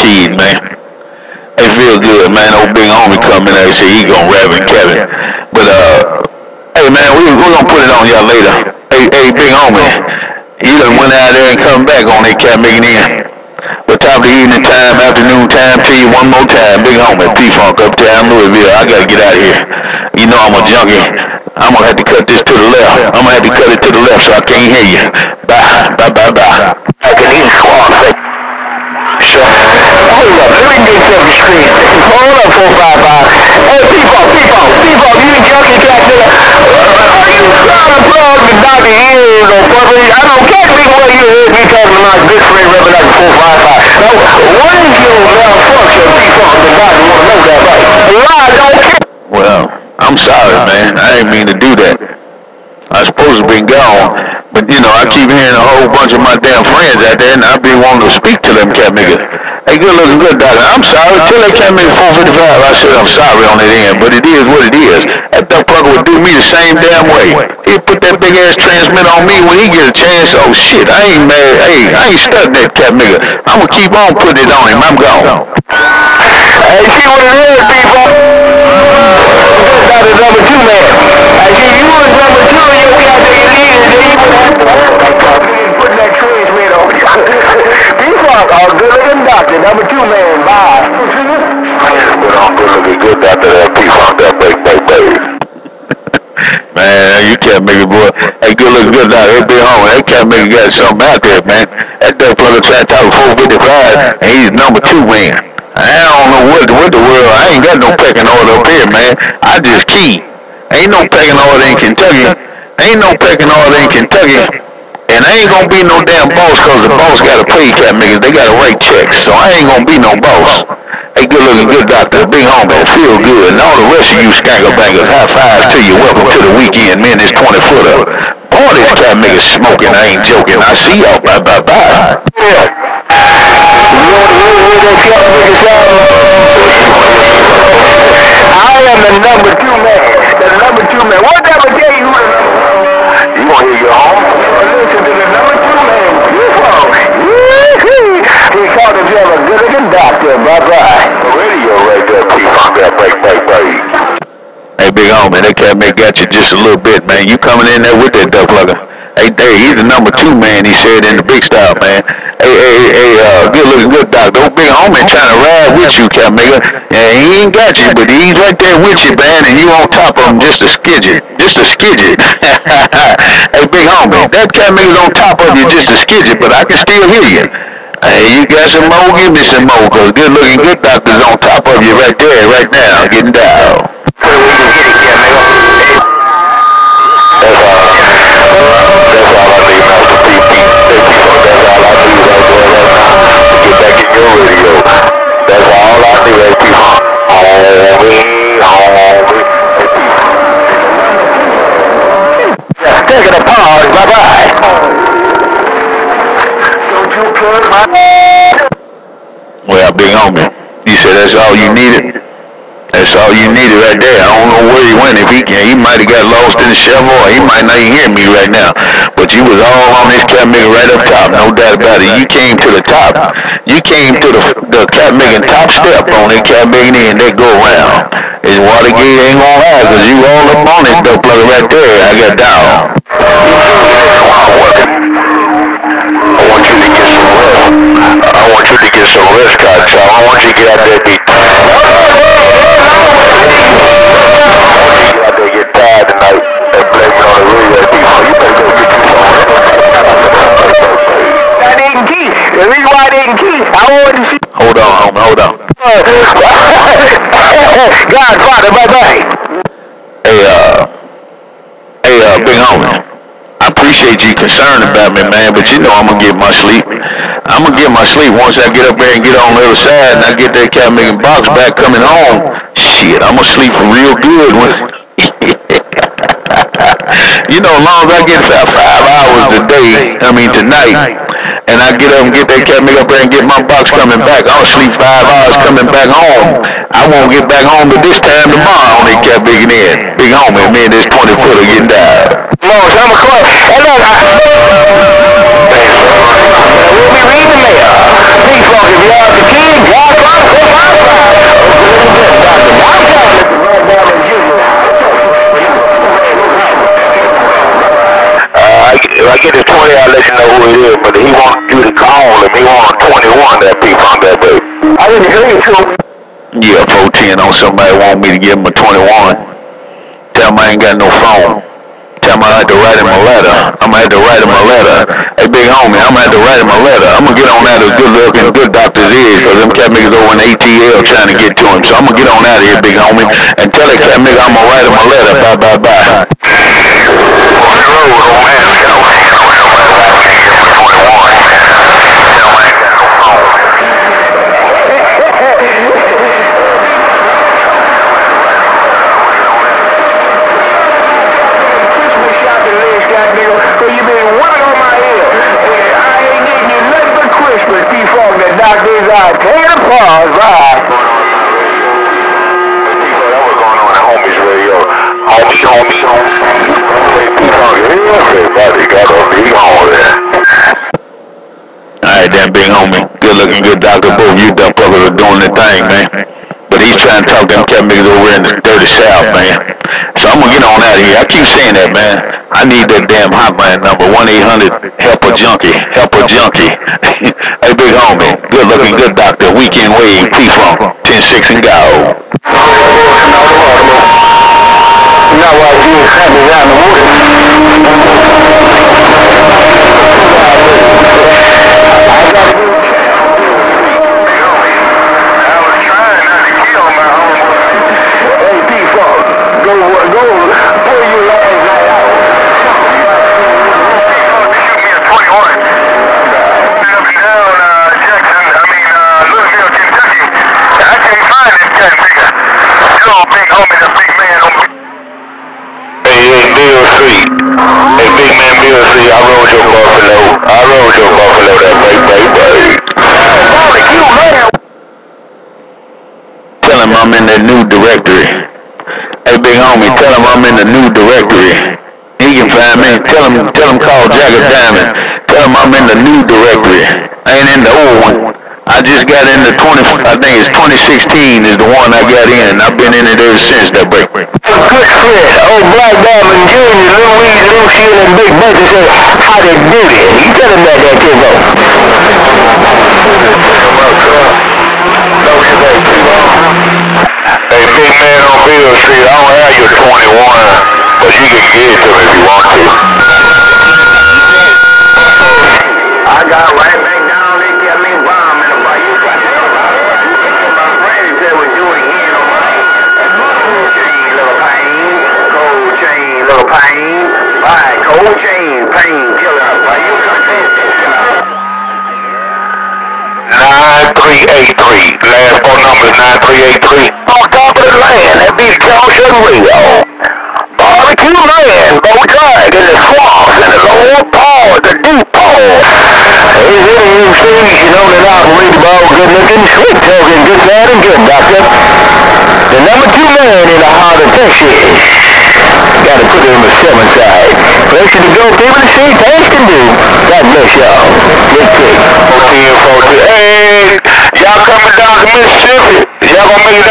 Key, man. It feel good, man. Old big homie come in there say he gonna rap and Kevin. But uh hey man, we we gonna put it on y'all later. Hey hey big homie. He done went out there and come back on that cat making in. But top of the evening time, afternoon time, tell you one more time, big homie, P-Funk uptown Louisville. I gotta get out of here. You know I'm a junkie. I'm gonna have to cut this to the left. I'm gonna have to cut it to the left so I can't hear you. Bye, bye, bye, bye.
I can eat squawk. Sure. Hold up, let me get the. Hold up, 455. Hey, people, people, people, you junkie cat nigga. Are you trying to plug the doctor ears or? I don't care big way you heard me talking my good friend, Reverend Dr. 455. Now, what is your malfunction, people? The doctor want to know that, right? Well, I don't care.
Well, I'm sorry, man. I didn't mean to do that. I supposed to been gone. But you know, I keep hearing a whole bunch of my damn friends out there, and I be wanting to speak to them cat niggas. Hey, good looking good doctor. I'm sorry. Uh-huh. Tell that cat nigga 455. I said I'm sorry on that end, but it is what it is. That duck fucker would do me the same damn way. He put that big ass transmitter on me when he get a chance. Oh shit, I ain't mad. Hey, I ain't stuck that cat nigga. I'm gonna keep on putting it on him. I'm gone.
Hey, see what it is, people? Got a number two man. Hey, see, you was number two, and we got to get People are a good looking doctor, number two man, bye.
Man, But I'm good looking good after that P-Funk, that big, big, big.
Man, you can't make it, boy. Hey, good looking good doctor. home. big can't make it got something out there, man. That plugger tried to talk 455, and he's number two man. I don't know what what the world. I ain't got no pecking order up here, man. I just key. Ain't no pecking order in Kentucky. Ain't no pecking order in Kentucky. And I ain't gonna be no damn boss cause the boss gotta pay cat niggas. They gotta write checks. So I ain't gonna be no boss. Hey, good looking good doctor, big homie, feel good. And all the rest of you skanker bangers, high fives to you. Welcome to the weekend, man. This 20 footer. Boy, this cat niggas smoking. I ain't joking. I see y'all. Bye bye bye.
I am the number two man. The number two man. What would tell you number
You want to hear your home?
Listen to the number two man. You folk. He called himself a good looking doctor. Bye bye.
The radio right there, P-Funk, that break, break, break.
Hey, big homie, that cat may got you just a little bit, man. You coming in there with that duck plugger. Hey, hey, he's the number two man, he said, in the big style, man. Hey, hey, hey, uh, good looking good doc. Those big homie trying to ride with you, cat nigga. Yeah, he ain't got you, but he's right there with you, man, and you on top of him just a skidget. Just a skidget. <laughs> hey, big homie, that cat nigga's on top of you just a skidget, but I can still hear you. Hey, you got some more? Give me some more, cause good looking good doctor's on top of you right there, right now, getting down.
So we can get it, nigga. That's all. That's all I now. To get back in your radio. That's all I need, hey, P-Funk. Homie, homie.
Yeah, taking a pause. Bye
Well, big homie, you said that's all you needed? That's all you needed right there. I don't know where he went. If he can, he might have got lost in the shovel, or he might not even hear me right now. But you was all on this cat nigga right up top, no doubt about it. You came to the top. You came to the the cat nigga top step on that cat nigga and that go around. And Watergate ain't gonna lie, cause you all up on it, duck plugger right there. I got down.
I want you to get some rest. I want you to some rest, Cotton. I don't want you to get out there and be I want you to get out there and get tired tonight.
I I I.
Hold on, homie, hold on. <laughs>
Godfather, bye bye.
Hey, uh, hey, uh, big homie. Appreciate you concerned about me, man, but you know I'm gonna get my sleep. I'm gonna get my sleep once I get up there and get on the other side and I get that cat making box back coming home. Shit, I'm gonna sleep real good when. <laughs> you know, as long as I get five hours a day, I mean tonight, and I get up and get that cat up there and get my box coming back, I'll sleep five hours coming back home. I won't get back home to this time tomorrow on that cat big in. Big homie, me and this 20 footer getting.
No, so I'm a. Hey, look, I, we'll be reading the mail. Please, folks, if you are the king, Godfather, go Godfather. Dr.
I, get- if I get this 20, I'll let you know who it is, but he want you to call him. He want 21, that P-Funk, that baby.
I didn't hear you too.
Yeah, 410 on somebody want me to give him a 21. Tell him I ain't got no phone. Tell him I had to write him a letter. I'm gonna have to write him a letter. Hey, big homie, I'm gonna have to write him a letter. I'm gonna get on out of good looking, good doctor's is, cause them cat niggas over in ATL trying to get to him. So I'm gonna get on out of here, big homie, and tell that cat nigga I'm gonna write him a letter. Bye, bye, bye.
On the road, old
Take a pause. Bye.
That was going on at Homies Radio. Homies, homies, homies. Everybody got a big there.
Alright then, big homie. Good looking, good doctor. Both you dumb fuckers are doing the thing, man. But he's trying to talk them cat niggas over in the dirty south, man. So I'm gonna get on out of here. I keep saying that, man. I need that damn hotline number, 1-800-HELP-A-JUNKIE. Help a junkie. <laughs> hey, big homie. Good looking, good doctor. Weekend Wave, P-Funk, 10-6 and go.
Now was coming around the woods.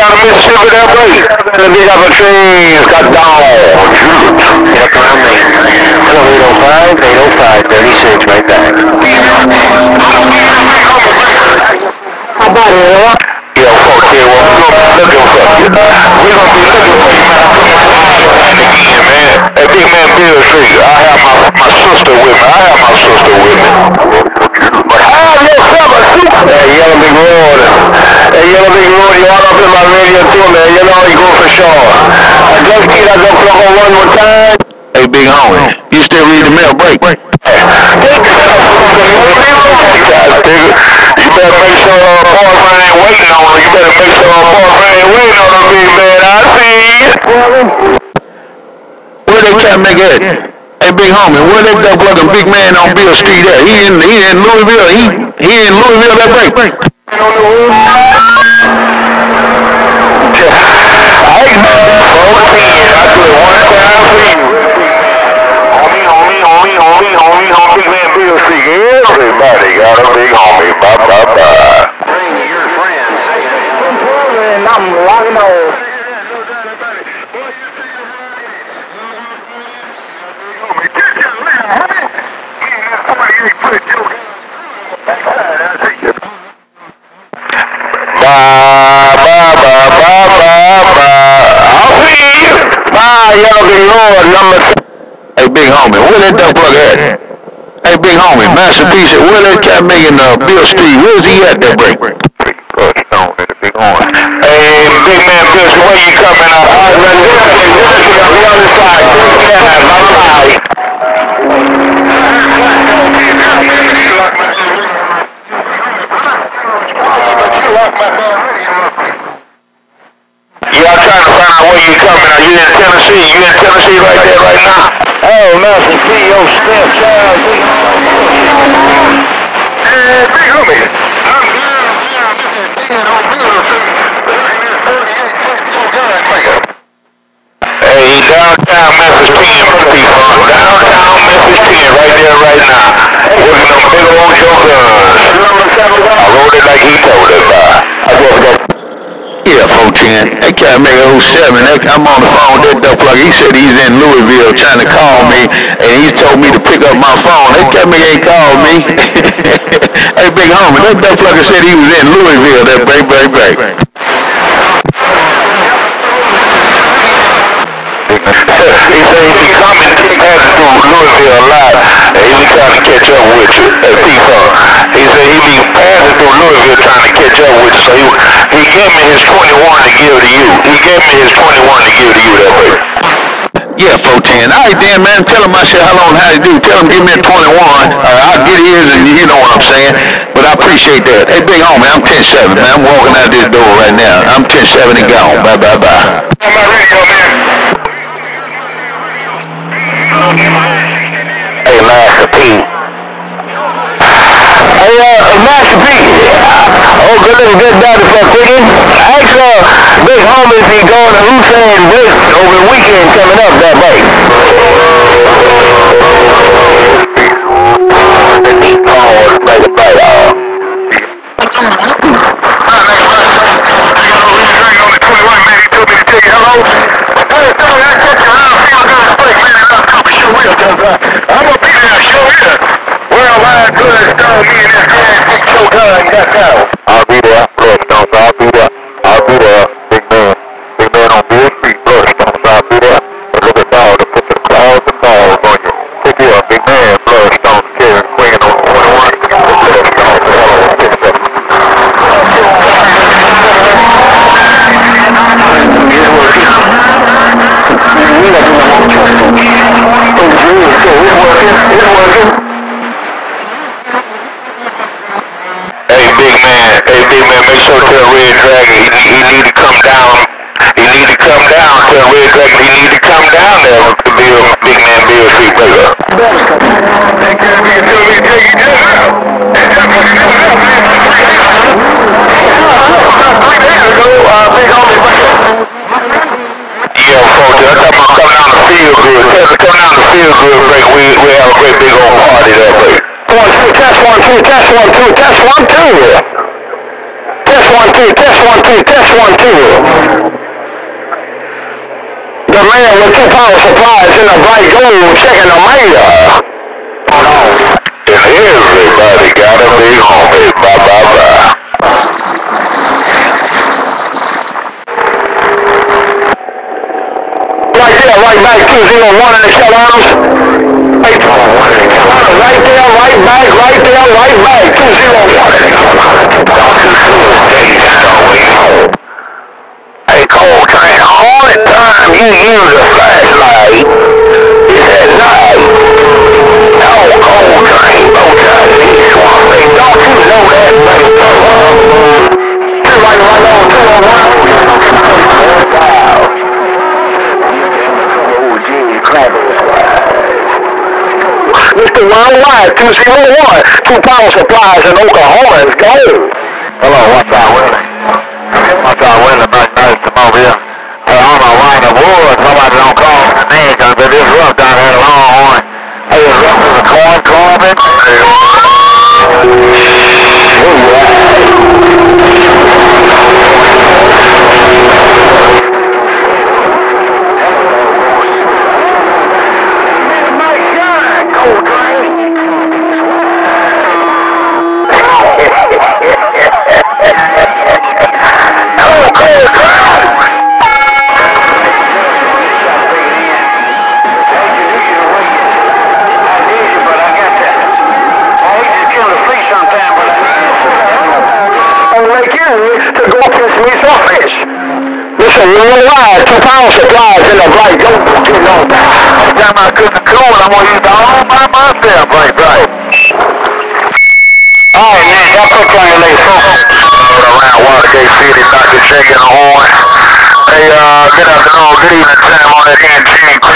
Down to Mississippi that way?
The big up a got down. Yep, around me. Hello, 805, 805, 36, right back. How about it,
Yo, 14, well, we're gonna be looking for you. We're gonna be looking for you. Man. Hey, big man Bill Street, I have my, my sister with me. I have my sister with me. But
Have yourself a soup. Hey, Yellow Big Road. Hey, Yellow Big Road, you all up in my radio You go for sure. I just keep that plug one more time.
Hey, big homie, you still read the mail break?
Take
You better make sure uh, boyfriend ain't waiting on her. You better make sure uh, boyfriend ain't waiting on her, big man. I see you.
Where that cat nigga at? Hey, big homie, where that duck looking big man on Bill Street at? He in, he in Louisville. He, he in Louisville that break.
Everybody got a big homie. Bye, bye, bye.
Bring your friends. I'm logging on.
Bye, bye, bye, bye, bye, bye. I'll see you.
Bye, Yellow Big Road, number
Hey, big homie, that duck plug at? Hey, big homie, Masterpiece, where that cat making uh, Beale Street? Where's he at that break?
Hey, big man Bill, where you coming out? All right, this way, this way, on the other side. Yeah, bye-bye. Yeah, I'm trying to find out where you coming. Are you in Tennessee? You in Tennessee right there, right now?
Oh, Master P.O. Smith, Charles.
Hey, big homie. I'm down, down,
Hey, downtown Memphis 10, people. Downtown Memphis 10, right there, right now. Working on big old shotguns. I wrote it like he told us. I just got
Yeah, 410. That cat make 07. That, I'm on the phone with that dope plug. He said he's in trying to call me, and he told me to pick up my phone. That cat make ain't called me. <laughs> hey, big homie, that dope plugger said he was in Louisville. That break, break, break.
he said he be coming passing through Louisville a lot, and he be trying to catch up with you. At P-Funk. He said he be passing through Louisville trying to catch up with you, so he, he gave me his 21 to give to you. He gave me his 21 to give to you that way.
Yeah, 410. All right, then, man. Tell him I said hello and how you do. Tell him give me a 21. Uh, I'll get his, and you know what I'm saying. But I appreciate that. Hey, big homie, I'm 10-7, man. I'm walking out this door right now. I'm 10-7 and gone. Bye, bye, bye.
On my radio, man. Hey, Master P. <sighs> Hey, uh, Master P. Good looking good daddy for cooking. Ask, uh, big homie if he going to Hussein Bliss over the weekend coming up that way. I'm gonna be there, show here. Worldwide good stone, me and this grand big show gun got down. I'll be there, Bloodstones, I'll be there. I'll be there, big man. Big man on Beer Street, Bloodstones, I'll be there. But look at all the put the claws and balls on you. Pick you up, big man, Bloodstones, Kevin Quinn on 21. Bloodstones, all on 57. Hey, big man. Hey, big man. Make sure tell Red Dragon he, he need to come down. He need to come down. Tell Red Dragon he need to come down there to be a big man, Beale Street brother. Take care of me until we take you down. And that's what he did now, man. Three days ago, uh, big homie. Yeah, folks, I'm talking about come down to feel good. Tell them to come down to feel good break. We we have a great big old party that break. One, two, test one, two, test one, two, test one, two. Test one, two, test one, two, test one, two. The man with two power supplies in a bright gold checking the mayor. And everybody got a big homie. Bye, bye, bye. Right there, right back, 201 in the Carolinas. Hey, right there, right back, right there, right back, 201 in the Hey, Cole Train, only time you use a flashlight is at night. No, Cole Train, these swamp. Don't you know that, baby? Two right, right on, 201. Mr. Worldwide, 201, two power supplies in Oklahoma is gold. Hello, what's up, Willie? What's up, Willie? Nice, nice to come over here. Hey, I'm a line of wood. Somebody don't call me name, cause it is rough down here at Longhorn. Hey, it's rough as a corn corbin. to <laughs> pound supplies in a bright gold. You know, every time I cook the cool, I'm gonna use it all by myself, right, right. All right, man, y'all put on your legs, folks. Around Watergate City, Dr. The horn. Hey, uh, good afternoon, good evening time on that NG criminal.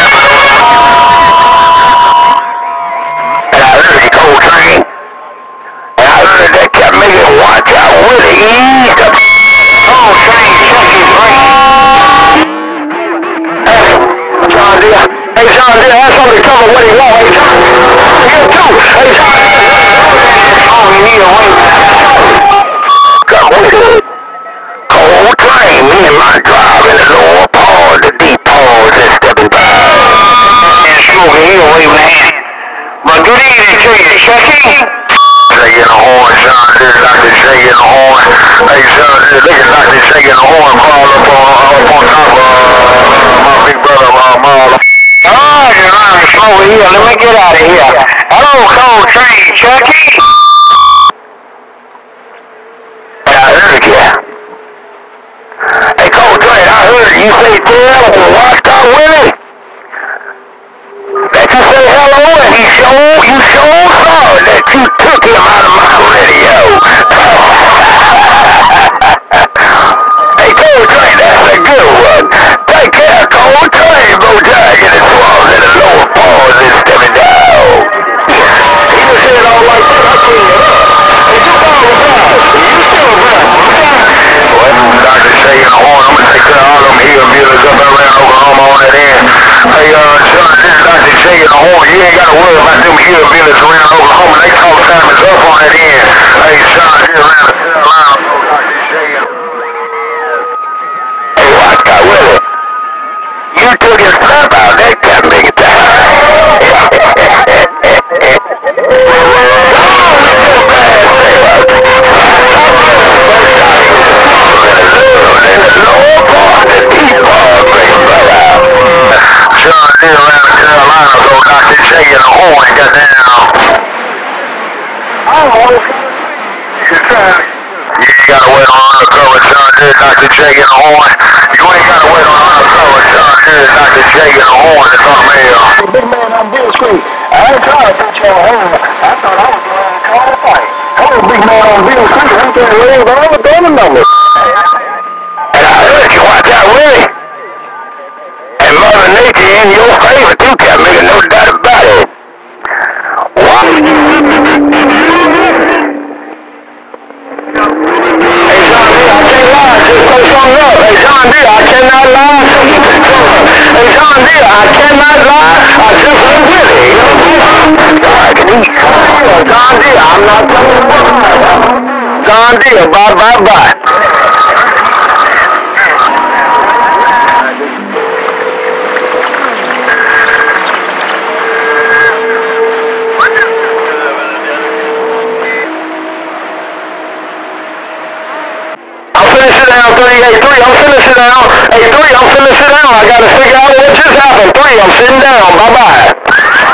Shaking the horn. Hey, son, this look at Dr. Shaking the horn crawl up on, up on top of uh, my big brother, uh, Marlon. Oh, you're on smoking here. Let me get out of here. Hello, Cold Train, Chucky. I heard you. Hey, Cold Train, I heard you say tell on Watchtower Willie. That you say hello and he sure, you sure sorry that you took him out of my radio. hey, Cold Train, that's a good one. Take care, Cold Train, Bojang, and it's swallows in the lower paws and stepping down. He just said all like that, I tell you. Hey, just all the time. You still around. Well, Dr. Shaking the horn, I'm gonna take care of all them hillbillies up around Oklahoma on that end. Hey, uh, son, this is Dr. Shaking the horn. You ain't gotta worry about them hillbillies around Oklahoma. They call time is up on that end. Hey, son, this is around the Carolina, Dr. Shaking. Hey, watch out, Willie. You took his crap out that cat make it John Deere around the Carolina, so Dr. Shaking the horn, goddamn. You ain't gotta wait on undercover, John Deere, Dr. Shaking the horn. You ain't gotta wait on undercover, John Deere, Dr. Shaking the horn. It's on mail.
Big man on Beale Street. I ain't trying to put you on hold. I thought I was going to call a fight. Hello, big man on Beale Street. I'm trying to raise all the damn number.
And I heard you watch out, Willie. And Mother Nature in your favor, too, Captain. No doubt about it. What? Hey, John Deere, I can't lie. Just throw something up. Hey, John Deere, I cannot lie. Hey, John Deere, I cannot lie. I just went with it. John Deere, I'm not coming. John Deere, bye, bye, bye. Three, hey, three, I'm finna sit. Hey, three, I'm finna sit. I gotta figure out what just happened. Three, I'm sitting down. Bye-bye.